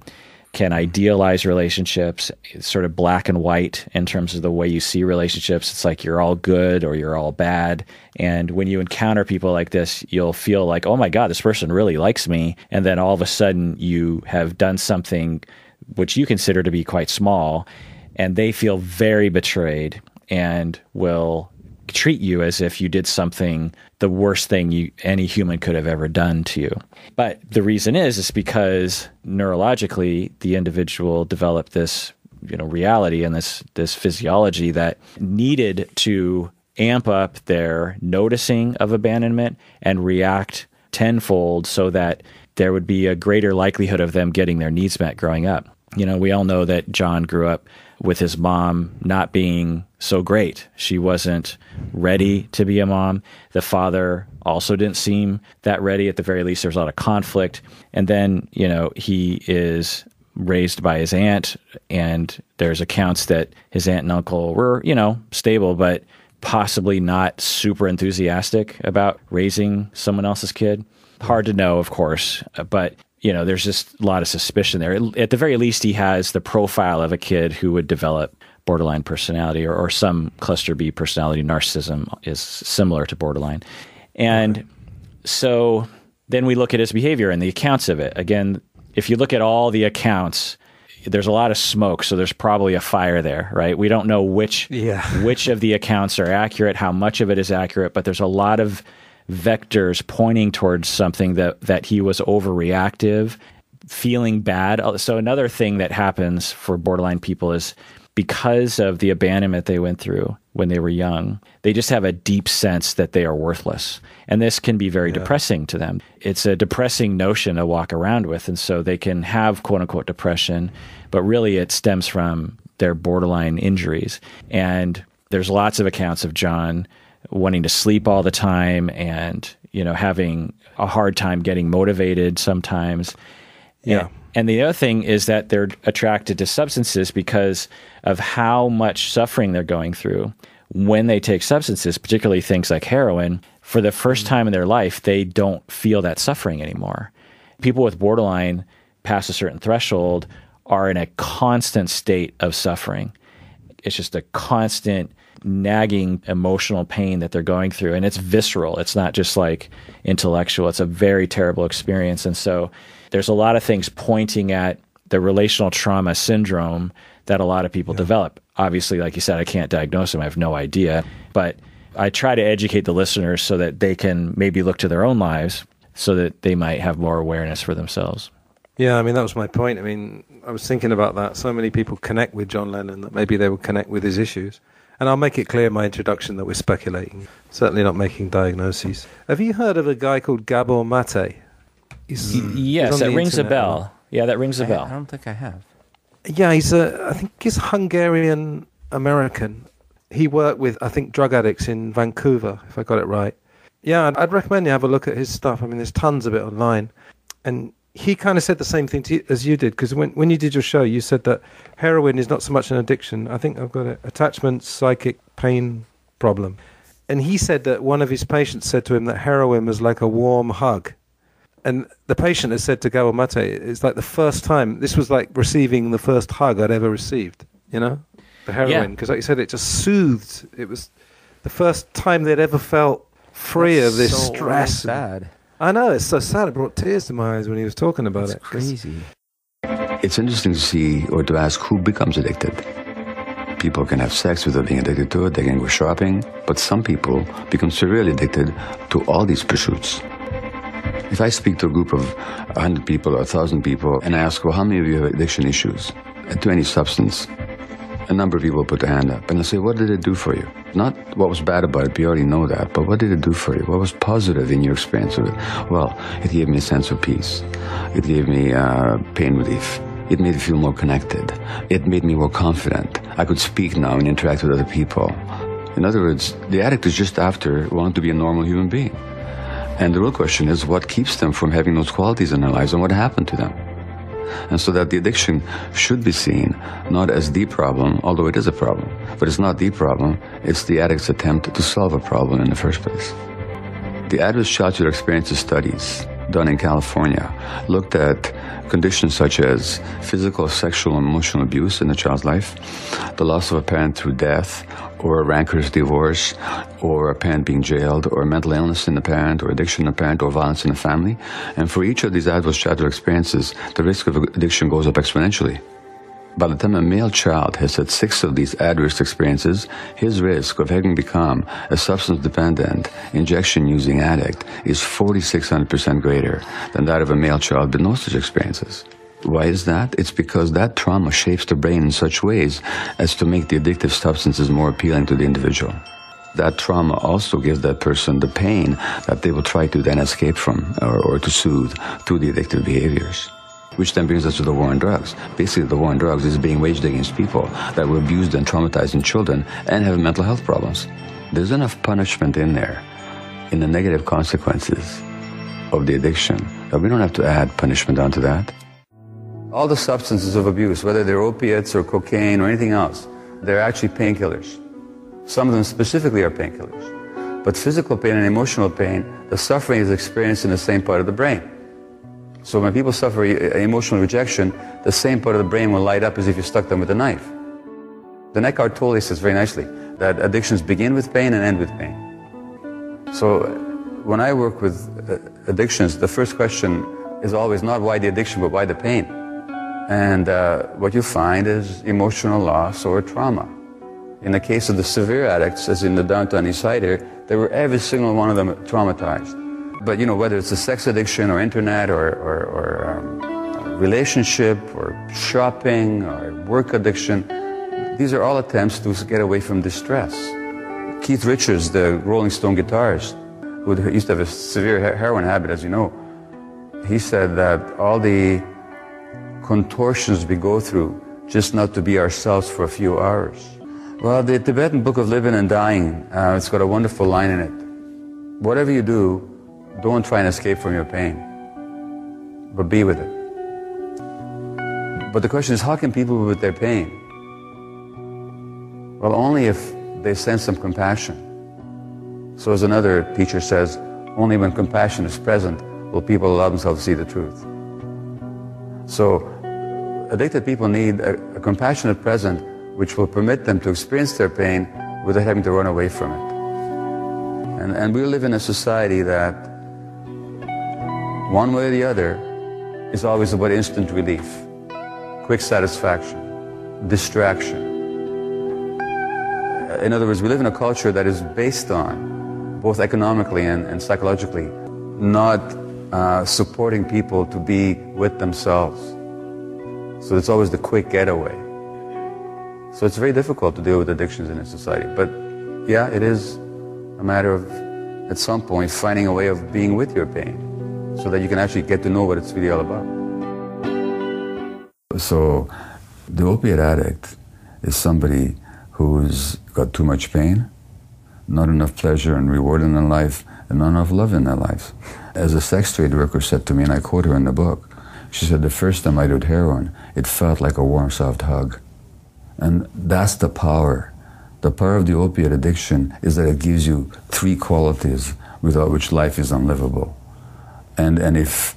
can idealize relationships, it's sort of black and white in terms of the way you see relationships. It's like you're all good or you're all bad. And when you encounter people like this, you'll feel like, oh my God, this person really likes me. And then all of a sudden you have done something which you consider to be quite small, and they feel very betrayed and will treat you as if you did something the worst thing you, any human could have ever done to you. But the reason is is because neurologically the individual developed this you know reality and this this physiology that needed to amp up their noticing of abandonment and react tenfold so that there would be a greater likelihood of them getting their needs met growing up. You know, we all know that John grew up with his mom not being so great. She wasn't ready to be a mom. The father also didn't seem that ready. At the very least, there's a lot of conflict. And then, you know, he is raised by his aunt, and there's accounts that his aunt and uncle were, you know, stable, but possibly not super enthusiastic about raising someone else's kid. Hard to know, of course, but you know, there's just a lot of suspicion there. At the very least, he has the profile of a kid who would develop borderline personality or, or some cluster B personality. Narcissism is similar to borderline. And so then we look at his behavior and the accounts of it. Again, if you look at all the accounts, there's a lot of smoke, so there's probably a fire there, right? We don't know which Yeah. which of the accounts are accurate, how much of it is accurate, but there's a lot of vectors pointing towards something that that he was overreactive, feeling bad. So another thing that happens for borderline people is because of the abandonment they went through when they were young, they just have a deep sense that they are worthless. And this can be very depressing to them. It's a depressing notion to walk around with. And so they can have quote unquote depression, but really it stems from their borderline injuries. And there's lots of accounts of John wanting to sleep all the time and, you know, having a hard time getting motivated sometimes. Yeah. And the other thing is that they're attracted to substances because of how much suffering they're going through when they take substances, particularly things like heroin. For the first mm-hmm. time in their life, they don't feel that suffering anymore. People with borderline past a certain threshold are in a constant state of suffering. It's just a constant nagging emotional pain that they're going through and it's visceral it's not just like intellectual it's a very terrible experience and so there's a lot of things pointing at the relational trauma syndrome that a lot of people develop obviously like you said i can't diagnose them i have no idea but i try to educate the listeners so that they can maybe look to their own lives so that they might have more awareness for themselves Yeah, I mean that was my point. I mean, I was thinking about that. So many people connect with John Lennon that maybe they would connect with his issues. And I'll make it clear in my introduction that we're speculating, certainly not making diagnoses. Have you heard of a guy called Gabor Mate? He's, mm. he's yes that the rings a internet. bell yeah that rings a I, bell I don't think I have. Yeah, he's a. I think he's Hungarian American. He worked with I think drug addicts in Vancouver, if I got it right. Yeah, I'd, I'd recommend you have a look at his stuff. I mean, there's tons of it online, and he kind of said the same thing to you, as you did because when, when you did your show, you said that heroin is not so much an addiction. I think I've got an attachment, psychic pain problem. And he said that one of his patients said to him that heroin was like a warm hug. And the patient has said to Gabor Mate, it's like the first time, this was like receiving the first hug I'd ever received, you know, the heroin. Because, like you said, it just soothed. It was the first time they'd ever felt free That's of this so stress. Sad. I know, it's so sad. It brought tears to my eyes when he was talking about It's it. 'cause- crazy. It's interesting to see or to ask who becomes addicted. People can have sex without being addicted to it, they can go shopping, but some people become severely addicted to all these pursuits. If I speak to a group of 100 people or 1,000 people and I ask, well, how many of you have addiction issues to any substance? A number of people will put their hand up and I say, what did it do for you? Not what was bad about it, we already know that, but what did it do for you? What was positive in your experience of it? Well, it gave me a sense of peace. It gave me uh, pain relief. It made me feel more connected. It made me more confident. I could speak now and interact with other people. In other words, the addict is just after wanting to be a normal human being. And the real question is what keeps them from having those qualities in their lives and what happened to them? And so that the addiction should be seen not as the problem, although it is a problem, but it's not the problem, it's the addict's attempt to solve a problem in the first place. The adverse childhood experiences studies done in California looked at conditions such as physical, sexual, and emotional abuse in the child's life, the loss of a parent through death, or a rancorous divorce, or a parent being jailed, or mental illness in the parent, or addiction in the parent, or violence in the family. And for each of these adverse childhood experiences, the risk of addiction goes up exponentially. By the time a male child has had six of these adverse experiences, his risk of having become a substance dependent, injection using addict is 4,600% greater than that of a male child with no such experiences. Why is that? It's because that trauma shapes the brain in such ways as to make the addictive substances more appealing to the individual. That trauma also gives that person the pain that they will try to then escape from or, or to soothe through the addictive behaviors. Which then brings us to the war on drugs. Basically, the war on drugs is being waged against people that were abused and traumatized in children and have mental health problems. There's enough punishment in there, in the negative consequences of the addiction, that we don't have to add punishment onto that. All the substances of abuse, whether they're opiates or cocaine or anything else, they're actually painkillers. Some of them specifically are painkillers. But physical pain and emotional pain, the suffering is experienced in the same part of the brain. So when people suffer emotional rejection, the same part of the brain will light up as if you stuck them with a knife. The Eckhart Tolle says very nicely that addictions begin with pain and end with pain. So uh, when I work with uh, addictions, the first question is always not why the addiction, but why the pain. And uh, what you find is emotional loss or trauma. In the case of the severe addicts, as in the downtown East Side here, they were every single one of them traumatized. But you know, whether it's a sex addiction or internet or, or, or um, relationship or shopping or work addiction, these are all attempts to get away from distress. Keith Richards, the Rolling Stone guitarist, who used to have a severe heroin habit, as you know, he said that all the contortions we go through just not to be ourselves for a few hours. Well, the Tibetan Book of Living and Dying, uh, it's got a wonderful line in it. Whatever you do, don't try and escape from your pain, but be with it. But the question is, how can people be with their pain? Well, only if they sense some compassion. So, as another teacher says, only when compassion is present will people allow themselves to see the truth. So, addicted people need a, a compassionate present which will permit them to experience their pain without having to run away from it. And, and we live in a society that, one way or the other, is always about instant relief, quick satisfaction, distraction. In other words, we live in a culture that is based on, both economically and, and psychologically, not uh, supporting people to be with themselves. So it's always the quick getaway. So it's very difficult to deal with addictions in a society. But yeah, it is a matter of, at some point, finding a way of being with your pain so that you can actually get to know what it's really all about. So the opiate addict is somebody who's got too much pain, not enough pleasure and reward in their life, and not enough love in their life. As a sex trade worker said to me, and I quote her in the book, She said, The first time I did heroin, it felt like a warm, soft hug. And that's the power. The power of the opiate addiction is that it gives you three qualities without which life is unlivable. And, and if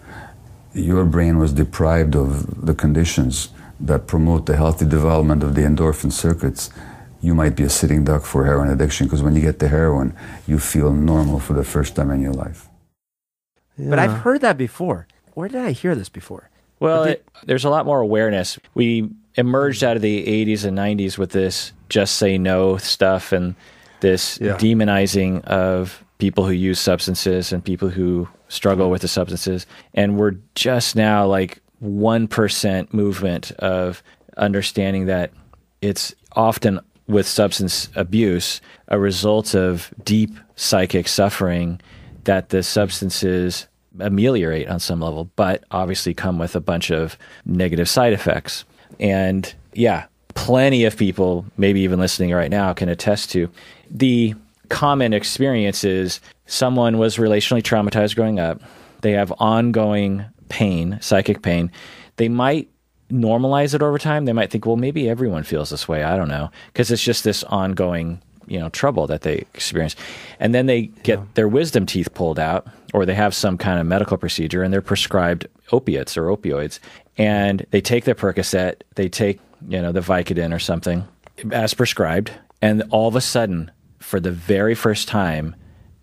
your brain was deprived of the conditions that promote the healthy development of the endorphin circuits, you might be a sitting duck for heroin addiction because when you get to heroin, you feel normal for the first time in your life. But I've heard that before. Where did I hear this before? Well, But it, there's a lot more awareness. We emerged out of the 80s and 90s with this just say no stuff and this Yeah. demonizing of people who use substances and people who struggle with the substances. And we're just now like 1% movement of understanding that it's often with substance abuse a result of deep psychic suffering that the substances ameliorate on some level, but obviously come with a bunch of negative side effects. And yeah, plenty of people, maybe even listening right now, can attest to the common experience is someone was relationally traumatized growing up. They have ongoing pain, psychic pain. They might normalize it over time. They might think, well, maybe everyone feels this way. I don't know. Because it's just this ongoing, you know, trouble that they experience. And then they get their wisdom teeth pulled out or they have some kind of medical procedure and they're prescribed opiates or opioids. And they take their Percocet, they take, you know, the Vicodin or something as prescribed. And all of a sudden, for the very first time,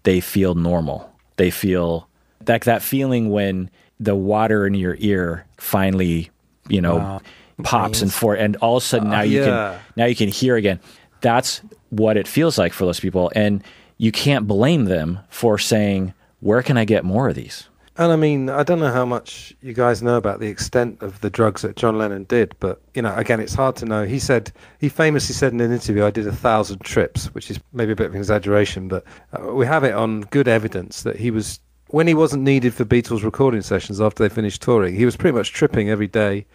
they feel normal. They feel like that feeling when the water in your ear finally, you know, pops and for and all of a sudden uh, now you yeah. can now you can hear again. That's what it feels like for those people. And you can't blame them for saying, Where can I get more of these? And I mean, I don't know how much you guys know about the extent of the drugs that John Lennon did, but you know, again, it's hard to know. He said he famously said in an interview, "I did a thousand trips," which is maybe a bit of an exaggeration, but uh, we have it on good evidence that he was when he wasn't needed for Beatles recording sessions after they finished touring. He was pretty much tripping every day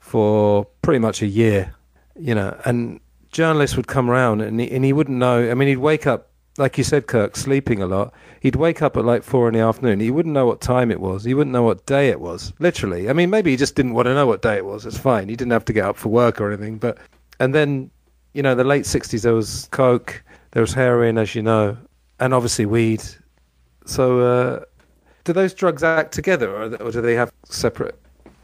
for pretty much a year, you know, and journalists would come around and he, and he wouldn't know. I mean, he'd wake up, like you said, Kirk, sleeping a lot. He'd wake up at like four in the afternoon. He wouldn't know what time it was. He wouldn't know what day it was, literally. I mean, maybe he just didn't want to know what day it was. It's fine. He didn't have to get up for work or anything. But, and then, you know, the late 60s, there was coke, there was heroin, as you know, and obviously weed. So, uh, do those drugs act together or, or do they have separate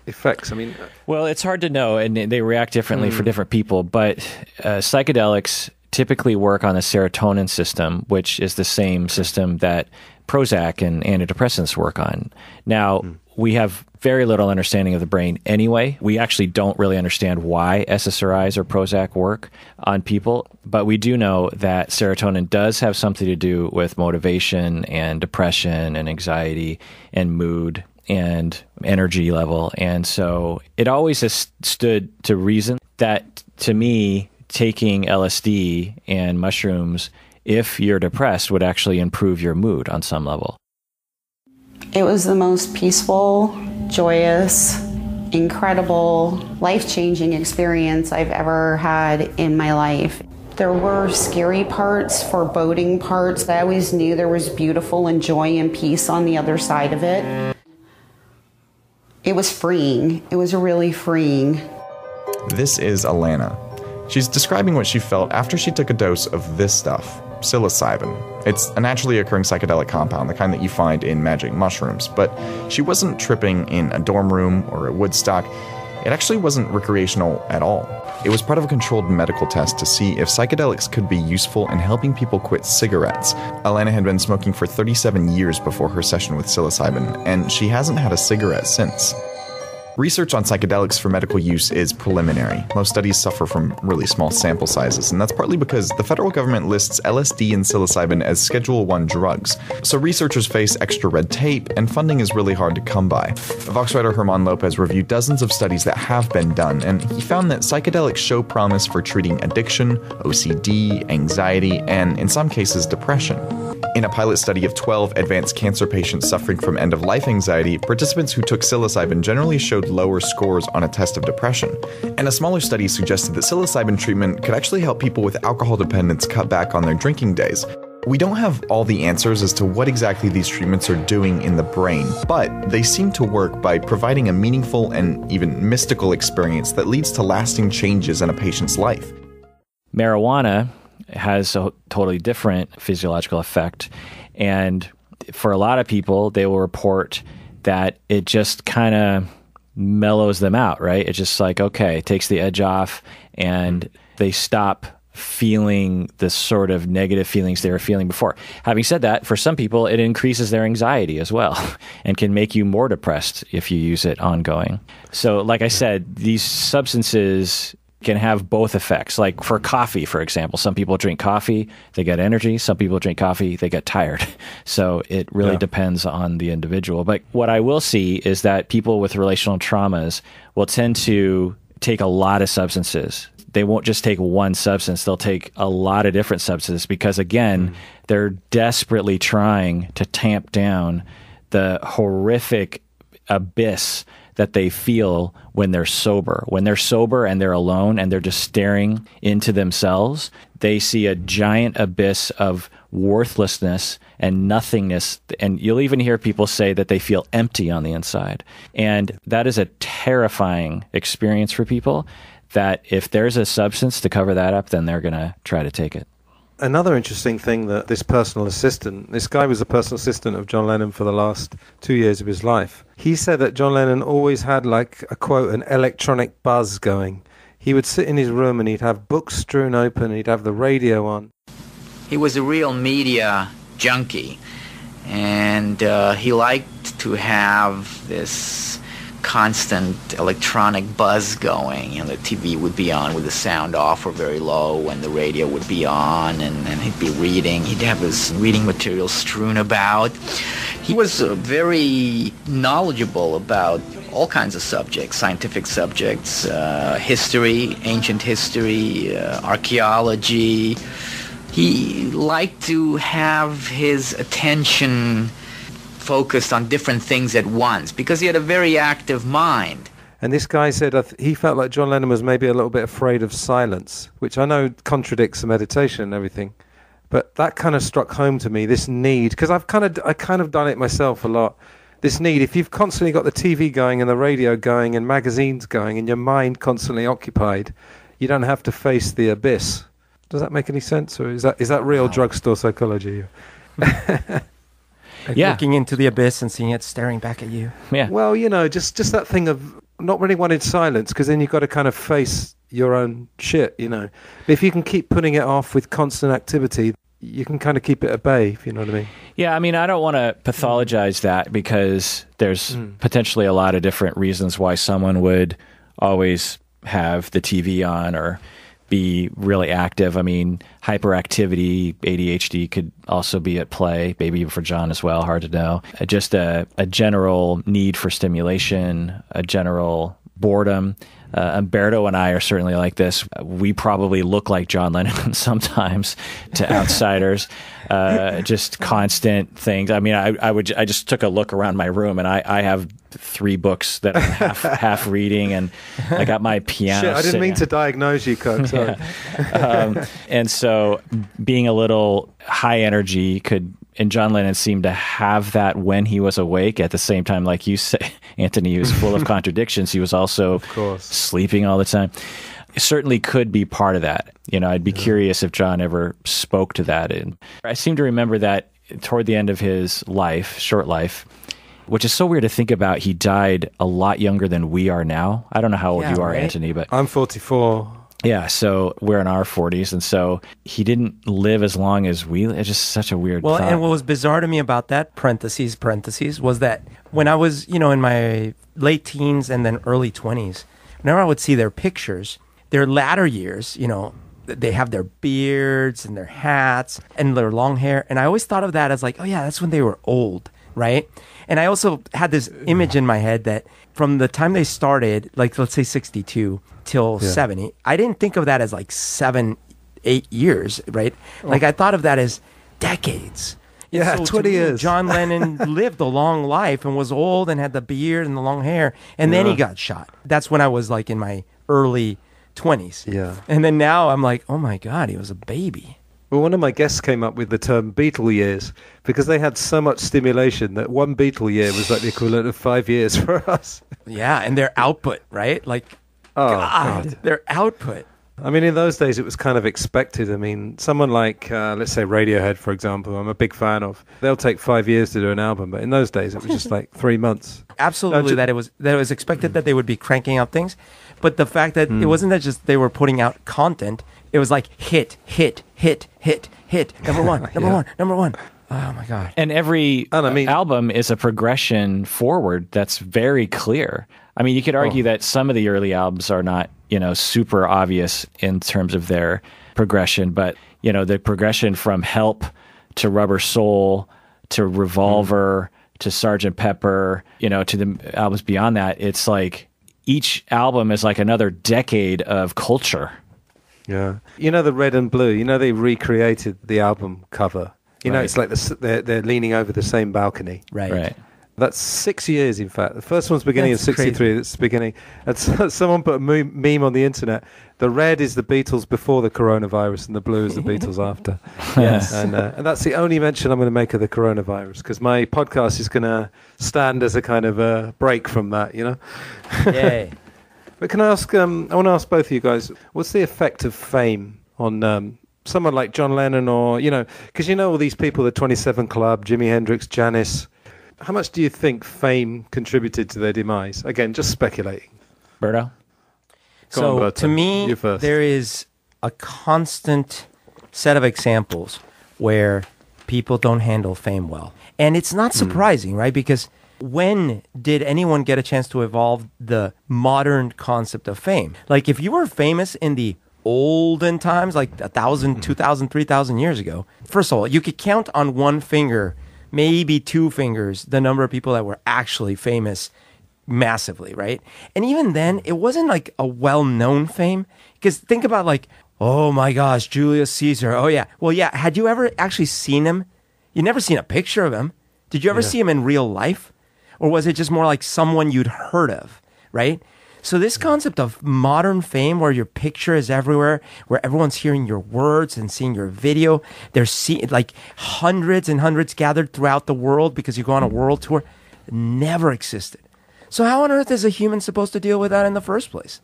effects? I mean, Well, it's hard to know, and they react differently for different people. But uh, psychedelics typically work on the serotonin system, which is the same system that Prozac and antidepressants work on. Now, hmm. we have very little understanding of the brain anyway. We actually don't really understand why SSRIs or Prozac work on people, but we do know that serotonin does have something to do with motivation and depression and anxiety and mood and energy level. And so it always has stood to reason that to me, taking LSD and mushrooms, if you're depressed, would actually improve your mood on some level. It was the most peaceful, joyous, incredible, life changing experience I've ever had in my life. There were scary parts, foreboding parts. I always knew there was beautiful and joy and peace on the other side of it. It was freeing. It was really freeing. This is Alana. She's describing what she felt after she took a dose of this stuff, psilocybin. It's a naturally occurring psychedelic compound, the kind that you find in magic mushrooms, but she wasn't tripping in a dorm room or at Woodstock. It actually wasn't recreational at all. It was part of a controlled medical test to see if psychedelics could be useful in helping people quit cigarettes. Alana had been smoking for 37 years before her session with psilocybin, and she hasn't had a cigarette since. Research on psychedelics for medical use is preliminary. Most studies suffer from really small sample sizes, and that's partly because the federal government lists LSD and psilocybin as Schedule 1 drugs. So researchers face extra red tape, and funding is really hard to come by. Vox writer German Lopez reviewed dozens of studies that have been done, and he found that psychedelics show promise for treating addiction, OCD, anxiety, and in some cases, depression. In a pilot study of 12 advanced cancer patients suffering from end of life anxiety, participants who took psilocybin generally showed lower scores on a test of depression. And a smaller study suggested that psilocybin treatment could actually help people with alcohol dependence cut back on their drinking days. We don't have all the answers as to what exactly these treatments are doing in the brain, but they seem to work by providing a meaningful and even mystical experience that leads to lasting changes in a patient's life. Marijuana has a totally different physiological effect. And for a lot of people, they will report that it just kind of mellows them out, right? It's just like, okay, it takes the edge off and mm-hmm. they stop feeling the sort of negative feelings they were feeling before. Having said that, for some people, it increases their anxiety as well and can make you more depressed if you use it ongoing. So, like I said, these substances can have both effects. Like for coffee, for example, some people drink coffee, they get energy. Some people drink coffee, they get tired. So it really Yeah. depends on the individual. But what I will see is that people with relational traumas will tend to take a lot of substances. They won't just take one substance, they'll take a lot of different substances because, again, mm-hmm. they're desperately trying to tamp down the horrific abyss that they feel when they're sober. When they're sober and they're alone and they're just staring into themselves, they see a giant abyss of worthlessness and nothingness. And you'll even hear people say that they feel empty on the inside. And that is a terrifying experience for people. That if there's a substance to cover that up, then they're going to try to take it. Another interesting thing that this personal assistant, this guy was a personal assistant of John Lennon for the last two years of his life. He said that John Lennon always had, like, a quote, an electronic buzz going. He would sit in his room and he'd have books strewn open, he'd have the radio on. He was a real media junkie, and uh, he liked to have this constant electronic buzz going. You know, the TV would be on with the sound off or very low, and the radio would be on, and, and he'd be reading. He'd have his reading material strewn about. He was uh, very knowledgeable about all kinds of subjects, scientific subjects, uh, history, ancient history, uh, archaeology. He liked to have his attention focused on different things at once because he had a very active mind. And this guy said he felt like John Lennon was maybe a little bit afraid of silence, which I know contradicts the meditation and everything. But that kind of struck home to me. This need, because I've kind of, I kind of done it myself a lot. This need, if you've constantly got the TV going and the radio going and magazines going and your mind constantly occupied, you don't have to face the abyss. Does that make any sense, or is that is that real drugstore psychology? Like Yeah. looking into the abyss and seeing it staring back at you. Yeah. Well, you know, just just that thing of not really wanting silence, because then you've got to kind of face your own shit, you know. But if you can keep putting it off with constant activity, you can kind of keep it at bay, if you know what I mean. Yeah, I mean, I don't want to pathologize that because there's mm. potentially a lot of different reasons why someone would always have the TV on or be really active. I mean, hyperactivity, ADHD could also be at play, maybe even for John as well, hard to know. Uh, Just a, a general need for stimulation, a general boredom. Uh, Humberto and I are certainly like this. We probably look like John Lennon sometimes to outsiders. Uh, just constant things. I mean, I, I would. I just took a look around my room, and I, I have three books that I'm half half reading, and I got my piano. Shit, I didn't mean to diagnose you, Kirk. Sorry. um, and so being a little high energy could and John Lennon seemed to have that when he was awake. At the same time like you say Antony he was full of contradictions. He was also sleeping all the time. It certainly could be part of that. You know I'd be curious if John ever spoke to that. And I seem to remember that toward the end of his life short life which is so weird to think about he died a lot younger than we are now. I don't know how old Yeah, you are right? Antony but I'm 44. Yeah, so we're in our 40s, and so he didn't live as long as we. It's just such a weird. Well, thought. and what was bizarre to me about that parentheses parentheses was that when I was, you know, in my late teens and then early twenties, whenever I would see their pictures, their latter years, you know, they have their beards and their hats and their long hair, and I always thought of that as like, oh yeah, that's when they were old, right? And I also had this image in my head that from the time they started, like let's say sixty-two till Yeah. seventy, I didn't think of that as like seven, eight years, right? Oh. Like I thought of that as decades. Yeah, to 20 me, years. John Lennon lived a long life and was old and had the beard and the long hair, and then he got shot. That's when I was like in my early twenties. Yeah. And then now I'm like, oh my god, he was a baby. Well, one of my guests came up with the term Beatle years because they had so much stimulation that one Beatle year was like the equivalent of five years for us. Yeah, and their output, right? Like, Oh, God, God. their output. I mean, in those days, it was kind of expected. I mean, someone like, uh, let's say, Radiohead, for example, I'm a big fan of. They'll take five years to do an album, but in those days, it was just like three months. Absolutely, ju- that it was that it was expected that they would be cranking out things, but the fact that it Mm. wasn't that just they were putting out content. It was like hit, hit, hit, hit, hit. Number one, number Yeah. one, number one. Oh my god! And every album is a progression forward that's very clear. I mean, you could argue oh. that some of the early albums are not, you know, super obvious in terms of their progression, but you know, the progression from Help to Rubber Soul to Revolver mm-hmm. to Sergeant Pepper, you know, to the albums beyond that, it's like each album is like another decade of culture. Yeah. You know the red and blue. You know they recreated the album cover. You know it's like the, they're they're leaning over the same balcony. Right. Right. That's six years, in fact. The first one's beginning That's of '63. That's the beginning. And so- someone put a meme on the internet. The red is the Beatles before the coronavirus, and the blue is the Beatles after. Yes. And, uh, and that's the only mention I'm going to make of the coronavirus because my podcast is going to stand as a kind of a break from that. You know. Yay! But can I ask? Um, I want to ask both of you guys. What's the effect of fame on um, someone like John Lennon, or you know, because you know all these people, the Twenty Seven Club, Jimi Hendrix, Janis. How much do you think fame contributed to their demise? Again, just speculating. Berto? Go so on, Berto. to me, there is a constant set of examples where people don't handle fame well, and it's not Hmm. surprising, right? Because when did anyone get a chance to evolve the modern concept of fame? Like, if you were famous in the olden times, like a Hmm. thousand, two thousand, three thousand years ago, first of all, you could count on one finger, maybe two fingers, the number of people that were actually famous massively, right? And even then, it wasn't like a well known fame. Because think about like, oh my gosh, Julius Caesar. Oh yeah. Well, yeah. Had you ever actually seen him? You never seen a picture of him. Did you ever Yeah. see him in real life? Or was it just more like someone you'd heard of, right? So this concept of modern fame where your picture is everywhere, where everyone's hearing your words and seeing your video, they're seeing like hundreds and hundreds gathered throughout the world because you go on a world tour, never existed. So how on earth is a human supposed to deal with that in the first place?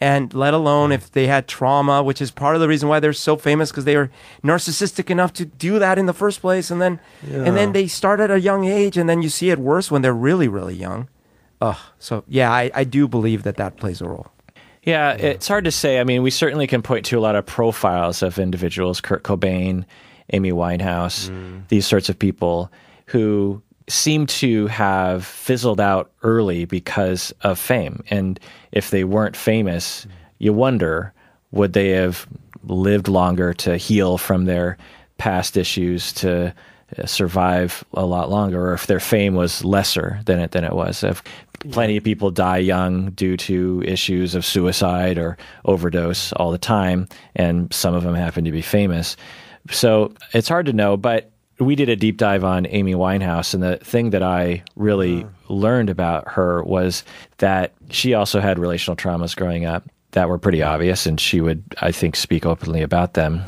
And let alone if they had trauma, which is part of the reason why they're so famous because they were narcissistic enough to do that in the first place, and then and then they start at a young age, and then you see it worse when they're really really young. Ugh. So yeah, I, I do believe that that plays a role. Yeah, it's hard to say. I mean, we certainly can point to a lot of profiles of individuals, Kurt Cobain, Amy Winehouse, these sorts of people who seem to have fizzled out early because of fame. And if they weren't famous, you wonder would they have lived longer to heal from their past issues to uh, survive a lot longer or if their fame was lesser than it than it was if plenty of people die young due to issues of suicide or overdose all the time and some of them happen to be famous. So it's hard to know but we did a deep dive on Amy Winehouse and the thing that I really hmm. learned about her was that she also had relational traumas growing up that were pretty obvious and she would I think speak openly about them.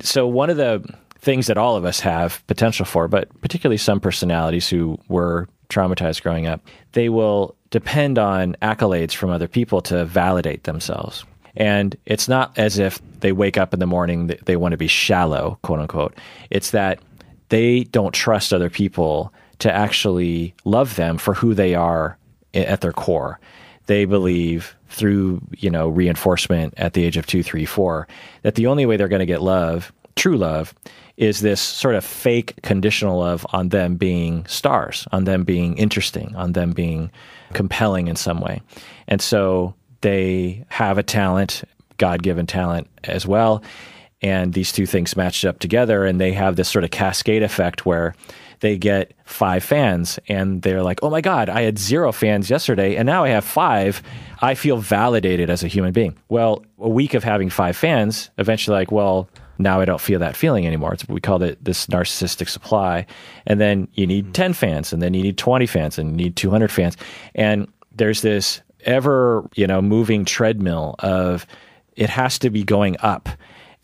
So one of the things that all of us have potential for, but particularly some personalities who were traumatized growing up, they will depend on accolades from other people to validate themselves. And it's not as if they wake up in the morning, they want to be shallow, quote unquote. It's that they don't trust other people to actually love them for who they are at their core. They believe through, you know, reinforcement at the age of two, three, four, that the only way they're going to get love, true love, is this sort of fake conditional love on them being stars, on them being interesting, on them being compelling in some way. And so they have a talent, God given talent as well. And these two things matched up together, and they have this sort of cascade effect where they get five fans and they're like, oh my God, I had zero fans yesterday, and now I have five. I feel validated as a human being. Well, a week of having five fans, eventually, like, well, now I don't feel that feeling anymore. It's, we call it this narcissistic supply. And then you need mm-hmm. 10 fans, and then you need 20 fans, and you need 200 fans. And there's this ever, you know, moving treadmill of it has to be going up.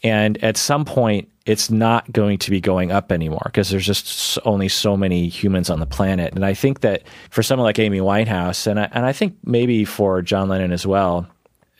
And at some point, it's not going to be going up anymore because there's just only so many humans on the planet. And I think that for someone like Amy Winehouse, and I, and I think maybe for John Lennon as well,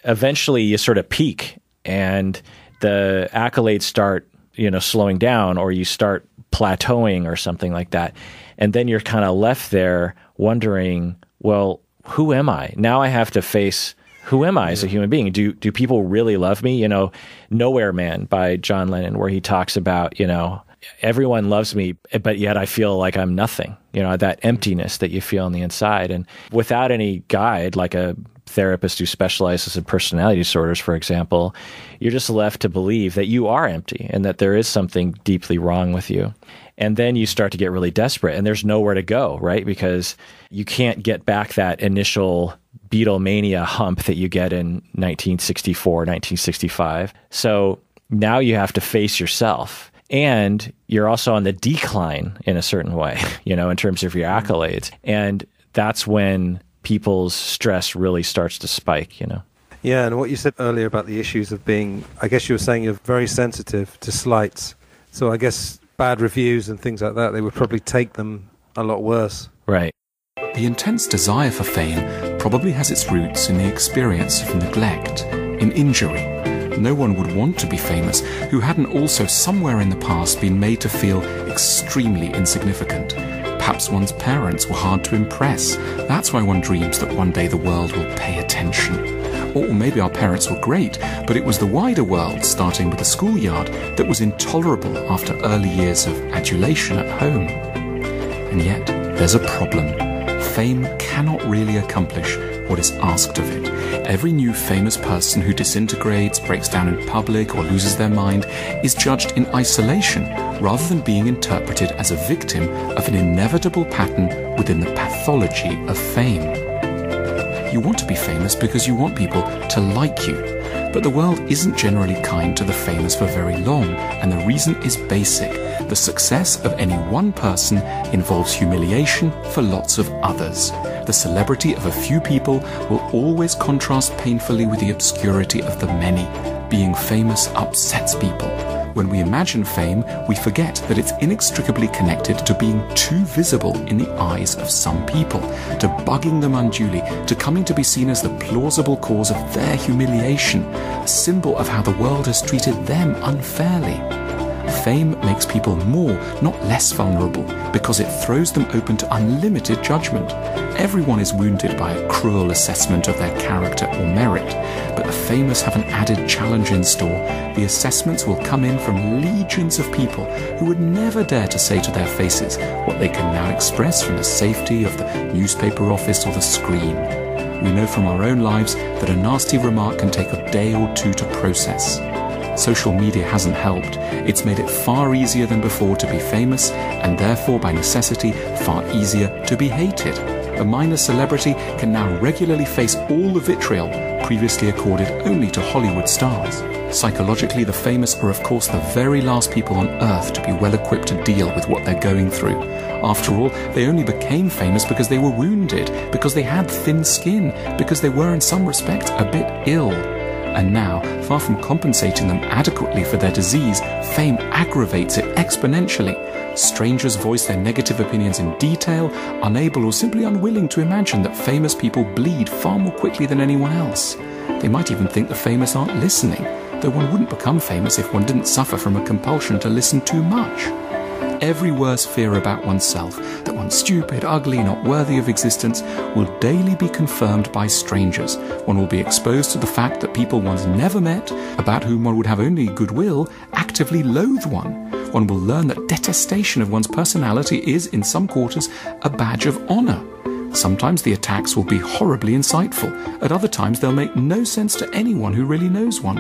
eventually you sort of peak and the accolades start, you know, slowing down or you start plateauing or something like that. And then you're kind of left there wondering, well, who am I? Now I have to face who am I as a human being? Do do people really love me? You know, Nowhere Man by John Lennon, where he talks about, you know, everyone loves me, but yet I feel like I'm nothing. You know, that emptiness that you feel on the inside. And without any guide, like a therapist who specializes in personality disorders, for example, you're just left to believe that you are empty and that there is something deeply wrong with you. And then you start to get really desperate and there's nowhere to go, right? Because you can't get back that initial Beatlemania hump that you get in 1964, 1965. So now you have to face yourself. And you're also on the decline in a certain way, you know, in terms of your accolades. And that's when people's stress really starts to spike, you know. Yeah, and what you said earlier about the issues of being, I guess you were saying you're very sensitive to slights. So I guess bad reviews and things like that, they would probably take them a lot worse. Right. The intense desire for fame probably has its roots in the experience of neglect, in injury. No one would want to be famous who hadn't also somewhere in the past been made to feel extremely insignificant. Perhaps one's parents were hard to impress. That's why one dreams that one day the world will pay attention. Or maybe our parents were great, but it was the wider world, starting with the schoolyard, that was intolerable after early years of adulation at home. And yet, there's a problem fame cannot really accomplish what is asked of it. Every new famous person who disintegrates, breaks down in public, or loses their mind is judged in isolation rather than being interpreted as a victim of an inevitable pattern within the pathology of fame. You want to be famous because you want people to like you. But the world isn't generally kind to the famous for very long, and the reason is basic. The success of any one person involves humiliation for lots of others. The celebrity of a few people will always contrast painfully with the obscurity of the many. Being famous upsets people. When we imagine fame, we forget that it's inextricably connected to being too visible in the eyes of some people, to bugging them unduly, to coming to be seen as the plausible cause of their humiliation, a symbol of how the world has treated them unfairly. Fame makes people more, not less vulnerable, because it throws them open to unlimited judgment. Everyone is wounded by a cruel assessment of their character or merit, famous have an added challenge in store. The assessments will come in from legions of people who would never dare to say to their faces what they can now express from the safety of the newspaper office or the screen. We know from our own lives that a nasty remark can take a day or two to process. Social media hasn't helped. It's made it far easier than before to be famous, and therefore, by necessity, far easier to be hated. A minor celebrity can now regularly face all the vitriol previously accorded only to Hollywood stars. Psychologically, the famous are, of course, the very last people on earth to be well equipped to deal with what they're going through. After all, they only became famous because they were wounded, because they had thin skin, because they were, in some respects, a bit ill. And now, far from compensating them adequately for their disease, fame aggravates it exponentially. Strangers voice their negative opinions in detail, unable or simply unwilling to imagine that famous people bleed far more quickly than anyone else. They might even think the famous aren't listening, though one wouldn't become famous if one didn't suffer from a compulsion to listen too much every worst fear about oneself, that one's stupid, ugly, not worthy of existence, will daily be confirmed by strangers. One will be exposed to the fact that people one's never met, about whom one would have only goodwill, actively loathe one. One will learn that detestation of one's personality is, in some quarters, a badge of honor. Sometimes the attacks will be horribly insightful. At other times, they'll make no sense to anyone who really knows one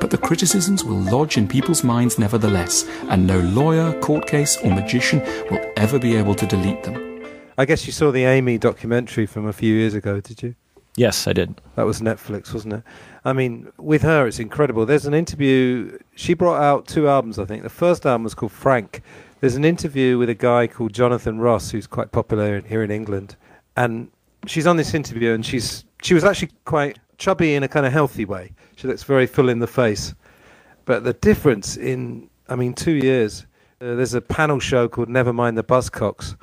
but the criticisms will lodge in people's minds nevertheless, and no lawyer, court case, or magician will ever be able to delete them. I guess you saw the Amy documentary from a few years ago, did you? Yes, I did. That was Netflix, wasn't it? I mean, with her, it's incredible. There's an interview. She brought out two albums, I think. The first album was called Frank. There's an interview with a guy called Jonathan Ross, who's quite popular here in England. And she's on this interview, and she's she was actually quite chubby in a kind of healthy way. She looks very full in the face. But the difference in I mean, two years. Uh, there's a panel show called Never Mind the Buzzcocks,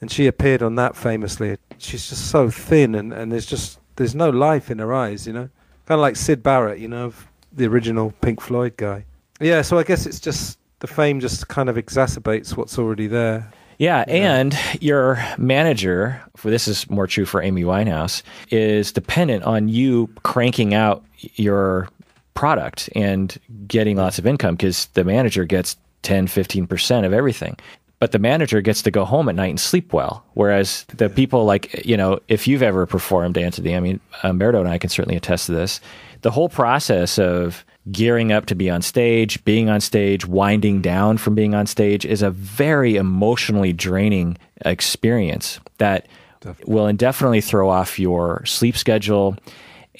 and she appeared on that famously. She's just so thin, and, and there's just there's no life in her eyes, you know, kind of like Syd Barrett, you know, the original Pink Floyd guy. Yeah, so I guess it's just the fame just kind of exacerbates what's already there. Yeah, and your manager, for this is more true for Amy Winehouse, is dependent on you cranking out your product and getting lots of income because the manager gets 10, 15% of everything. But the manager gets to go home at night and sleep well. Whereas the people like, you know, if you've ever performed Antony, I mean, Berto and I can certainly attest to this. The whole process of gearing up to be on stage, being on stage, winding down from being on stage is a very emotionally draining experience that definitely. will indefinitely throw off your sleep schedule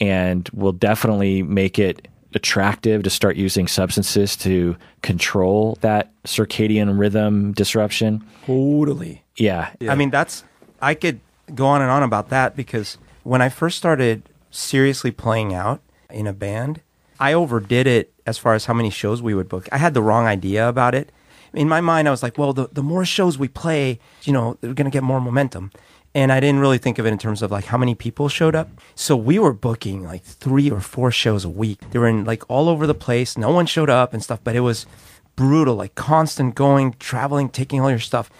and will definitely make it attractive to start using substances to control that circadian rhythm disruption. Totally. Yeah. yeah. I mean, that's, I could go on and on about that because when I first started seriously playing out in a band, I overdid it as far as how many shows we would book. I had the wrong idea about it. In my mind, I was like, well, the, the more shows we play, you know, they're going to get more momentum. And I didn't really think of it in terms of like how many people showed up. So we were booking like three or four shows a week. They were in like all over the place. No one showed up and stuff, but it was brutal, like constant going, traveling, taking all your stuff.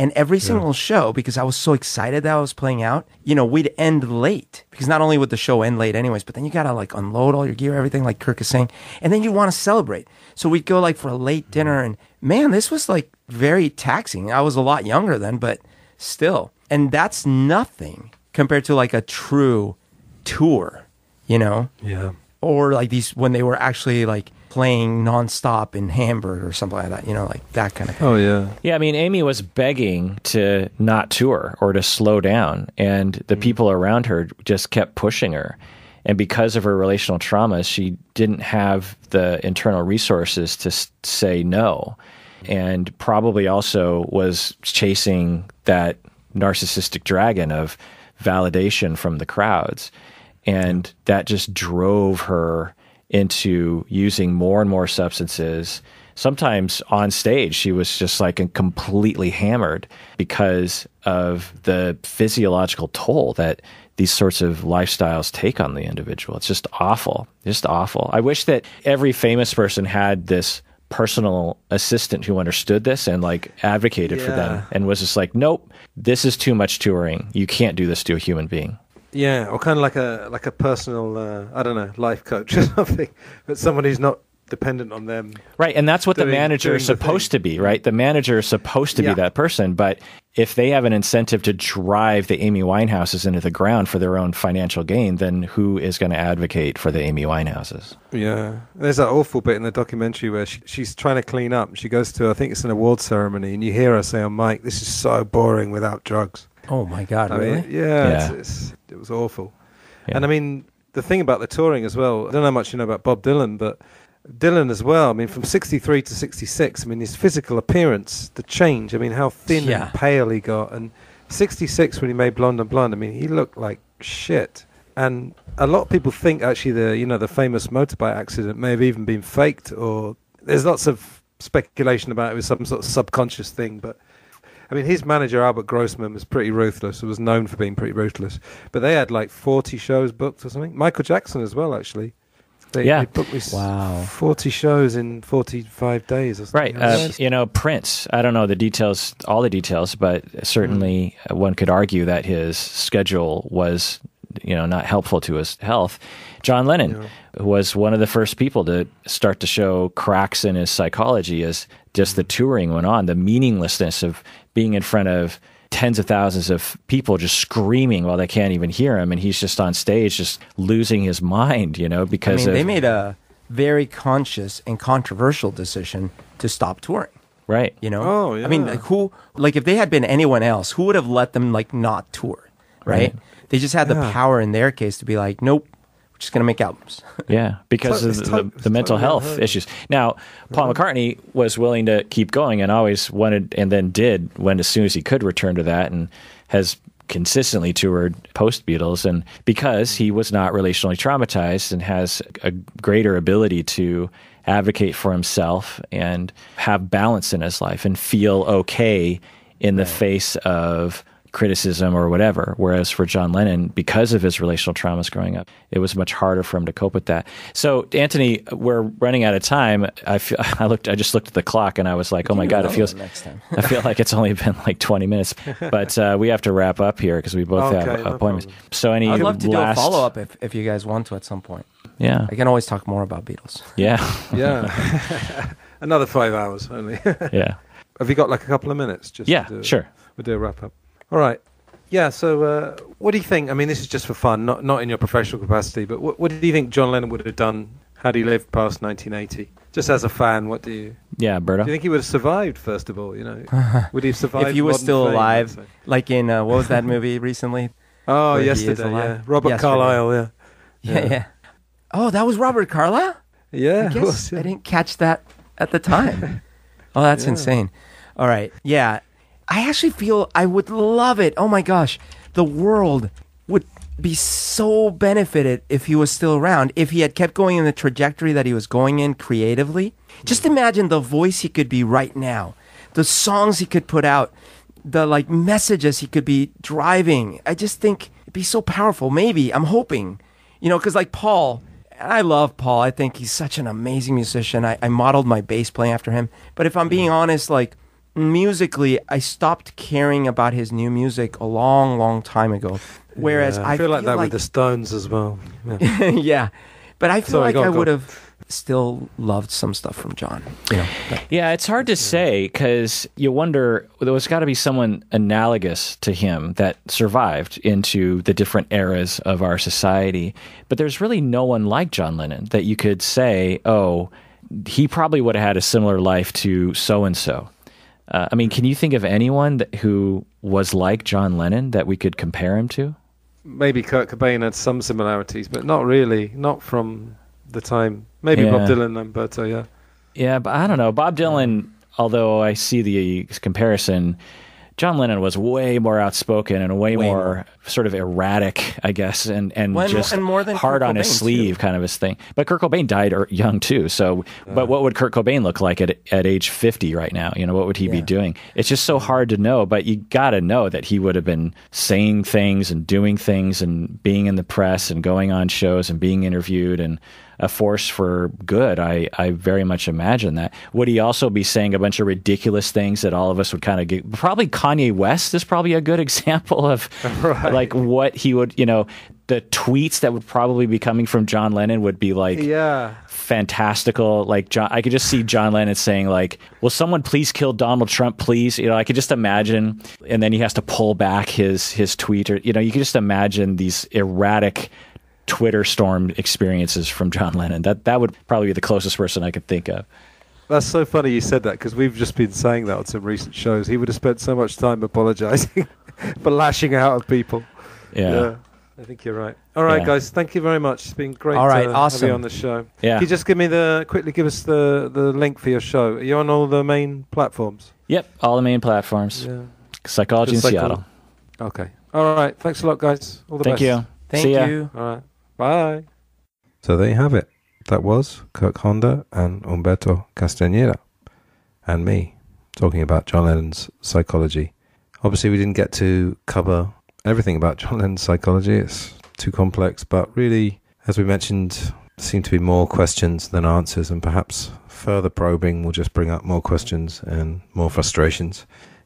And every single yeah. show, because I was so excited that I was playing out, you know, we'd end late. Because not only would the show end late anyways, but then you gotta like unload all your gear, everything like Kirk is saying. And then you wanna celebrate. So we'd go like for a late dinner and man, this was like very taxing. I was a lot younger then, but still. And that's nothing compared to like a true tour, you know? Yeah. Or like these when they were actually like playing nonstop in Hamburg or something like that, you know, like that kind of thing. Oh, yeah. Yeah, I mean, Amy was begging to not tour or to slow down, and the mm-hmm. people around her just kept pushing her. And because of her relational trauma, she didn't have the internal resources to say no. And probably also was chasing that narcissistic dragon of validation from the crowds. And that just drove her into using more and more substances. Sometimes on stage, she was just like completely hammered because of the physiological toll that these sorts of lifestyles take on the individual. It's just awful. Just awful. I wish that every famous person had this personal assistant who understood this and like advocated yeah. for them and was just like, nope, this is too much touring. You can't do this to a human being. Yeah, or kind of like a like a personal, uh, I don't know, life coach or something, but someone who's not dependent on them. Right, and that's what doing, the manager is supposed to be, right? The manager is supposed to yeah. be that person, but if they have an incentive to drive the Amy Winehouses into the ground for their own financial gain, then who is going to advocate for the Amy Winehouses? Yeah, there's that awful bit in the documentary where she, she's trying to clean up. She goes to, I think it's an award ceremony, and you hear her say on mic, "This is so boring without drugs." Oh my god! I really? Mean, yeah, yeah. It's, it's, it was awful. Yeah. And I mean, the thing about the touring as well. I don't know how much you know about Bob Dylan, but Dylan as well. I mean, from '63 to '66. I mean, his physical appearance, the change. I mean, how thin yeah. and pale he got. And '66 when he made Blonde on Blonde. I mean, he looked like shit. And a lot of people think actually the you know the famous motorbike accident may have even been faked, or there's lots of speculation about it was some sort of subconscious thing, but I mean, his manager Albert Grossman was pretty ruthless. Was known for being pretty ruthless. But they had like forty shows booked or something. Michael Jackson as well, actually. They, yeah. they booked me wow. 40 shows in 45 days or something. Right. Uh, you know, Prince, I don't know the details, all the details, but certainly mm. one could argue that his schedule was, you know, not helpful to his health. John Lennon yeah. was one of the first people to start to show cracks in his psychology as just the touring went on, the meaninglessness of being in front of tens of thousands of people just screaming while they can't even hear him, and he's just on stage, just losing his mind, you know, because I mean, of, they made a very conscious and controversial decision to stop touring. Right. You know. Oh yeah. I mean, like, who? Like, if they had been anyone else, who would have let them like not tour? Right. right. They just had yeah. the power in their case to be like, nope, just going to make albums. yeah, because of the, the mental health issues. Now, Paul McCartney was willing to keep going and always wanted, and then did when as soon as he could return to that, and has consistently toured post Beatles. And because he was not relationally traumatized and has a greater ability to advocate for himself and have balance in his life and feel okay in the face of criticism or whatever. Whereas for John Lennon, because of his relational traumas growing up, it was much harder for him to cope with that. So, Antony, we're running out of time. I feel, I looked, I just looked at the clock and I was like, oh my god, it feels. next time. I feel like it's only been like 20 minutes, but uh, we have to wrap up here because we both Okay, have no appointments. So, any I'd love to last, do a follow up if, if you guys want to at some point. Yeah, I can always talk more about Beatles. yeah, Yeah. Another five hours only. yeah. Have you got like a couple of minutes? Just Yeah, to do- sure. We'll do a wrap up. All right. Yeah. So, uh, what do you think? I mean, this is just for fun, not not in your professional capacity. But what, what do you think John Lennon would have done had he lived past 1980? Just as a fan, what do you Yeah, Berto. do? You think he would have survived? First of all, you know, would he have survived? if you were still fame, alive, let's like in uh, what was that movie recently? Oh, where yesterday, yeah. Robert Yesterday. Carlyle, yeah. Yeah, yeah. Oh, that was Robert Carlyle. Yeah, I guess was, yeah. I didn't catch that at the time. oh, that's Yeah. insane. All right, yeah. I actually feel I would love it. Oh my gosh, the world would be so benefited if he was still around. If he had kept going in the trajectory that he was going in creatively. Just imagine the voice he could be right now, the songs he could put out, the like messages he could be driving. I just think it'd be so powerful. Maybe I'm hoping, you know, because like Paul, and I love Paul. I think he's such an amazing musician. I, I modeled my bass playing after him. But if I'm being honest, like musically, I stopped caring about his new music a long, long time ago. Whereas Yeah, I, feel like that with the Stones as well. Yeah. yeah, but I feel Sorry, like go on, I would have still loved some stuff from John. You know, but- Yeah, it's hard to say because you wonder there was got to be someone analogous to him that survived into the different eras of our society. But there's really no one like John Lennon that you could say, oh, he probably would have had a similar life to so and so. Uh, I mean, can you think of anyone that, who was like John Lennon that we could compare him to? Maybe Kurt Cobain had some similarities, but not really. Not from the time. Maybe Bob Yeah. Dylan, Humberto. Yeah. Yeah, but I don't know. Bob Dylan, although I see the comparison, John Lennon was way more outspoken and way, Way more, more. sort of erratic, I guess, and and Well, just and more than hard Kurt on his Cobain, sleeve, kind of his thing. But Kurt Cobain died er- young too. So, but what would Kurt Cobain look like at at age fifty right now? You know, what would he be doing? It's just so hard to know. But you got to know that he would have been saying things and doing things and being in the press and going on shows and being interviewed and a force for good. I, I very much imagine that. Would he also be saying a bunch of ridiculous things that all of us would kind of get? Probably Kanye West is probably a good example of like what he would, you know, the tweets that would probably be coming from John Lennon would be like Yeah. fantastical. Like John, I could just see John Lennon saying like, "Will someone please kill Donald Trump, please?" You know, I could just imagine, and then he has to pull back his his tweet, or you know, you could just imagine these erratic Twitter storm experiences from John Lennon. That that would probably be the closest person I could think of. That's so funny you said that because we've just been saying that on some recent shows. He would have spent so much time apologizing for lashing out at people. Yeah. I think you're right. All right, Yeah. guys. Thank you very much. It's been great. All right, uh, to Have awesome. you on the show. Yeah. Can you just give me the quickly give us the the link for your show? Are you on all the main platforms? Yep, all the main platforms. Yeah. Psychology in psycho- Seattle. Okay. All right. Thanks a lot, guys. All the Thank best. Thank you. Thank See ya. you. All right. Bye. So there you have it. That was Kirk Honda and Humberto Castañeda and me talking about John Lennon's psychology. Obviously, we didn't get to cover everything about John Lennon's psychology. It's too complex, but really, as we mentioned, seem to be more questions than answers, and perhaps further probing will just bring up more questions and more frustrations.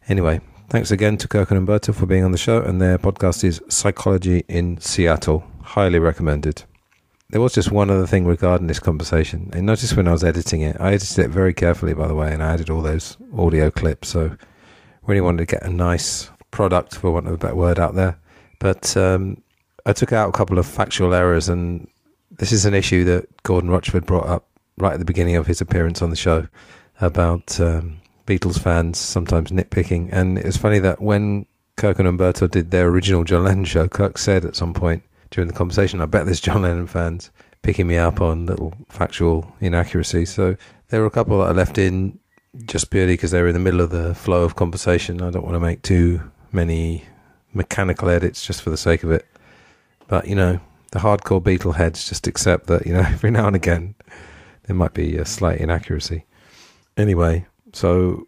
Anyway, thanks again to Kirk and Humberto for being on the show, and their podcast is Psychology in Seattle. Highly recommended. There was just one other thing regarding this conversation. I noticed when I was editing it, I edited it very carefully, by the way, and I added all those audio clips. So, really wanted to get a nice product, for want of a better word, out there. But um, I took out a couple of factual errors, and this is an issue that Gordon Rochford brought up right at the beginning of his appearance on the show about um, Beatles fans sometimes nitpicking. And it's funny that when Kirk and Humberto did their original John Lennon show, Kirk said at some point during the conversation, I bet there's John Lennon fans picking me up on little factual inaccuracies. So there were a couple that I left in just purely because they were in the middle of the flow of conversation. I don't want to make too many mechanical edits just for the sake of it. But, you know, the hardcore Beatle heads just accept that, you know, every now and again there might be a slight inaccuracy. Anyway, so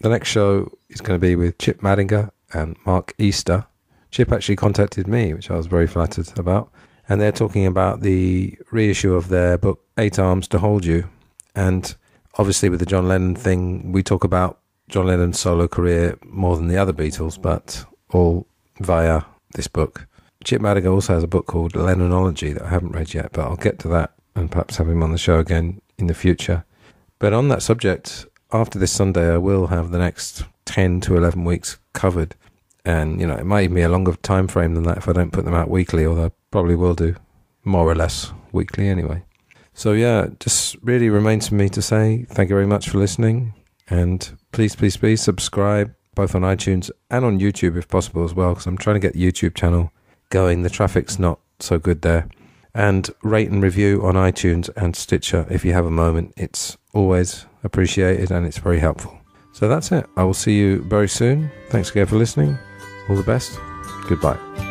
the next show is going to be with Chip Madinger and Mark Easter. Chip actually contacted me, which I was very flattered about, and they're talking about the reissue of their book Eight Arms to Hold You. And obviously, with the John Lennon thing, we talk about John Lennon's solo career more than the other Beatles, but all via this book. Chip Madinger also has a book called Lennonology that I haven't read yet, but I'll get to that and perhaps have him on the show again in the future. But on that subject, after this Sunday, I will have the next 10 to 11 weeks covered. And, you know, it might even be a longer time frame than that if I don't put them out weekly, although I probably will do more or less weekly anyway. So, yeah, just really remains for me to say thank you very much for listening. And please, please, please subscribe both on iTunes and on YouTube if possible as well, because I'm trying to get the YouTube channel going. The traffic's not so good there. And rate and review on iTunes and Stitcher if you have a moment. It's always appreciated and it's very helpful. So that's it. I will see you very soon. Thanks again for listening. All the best. Goodbye.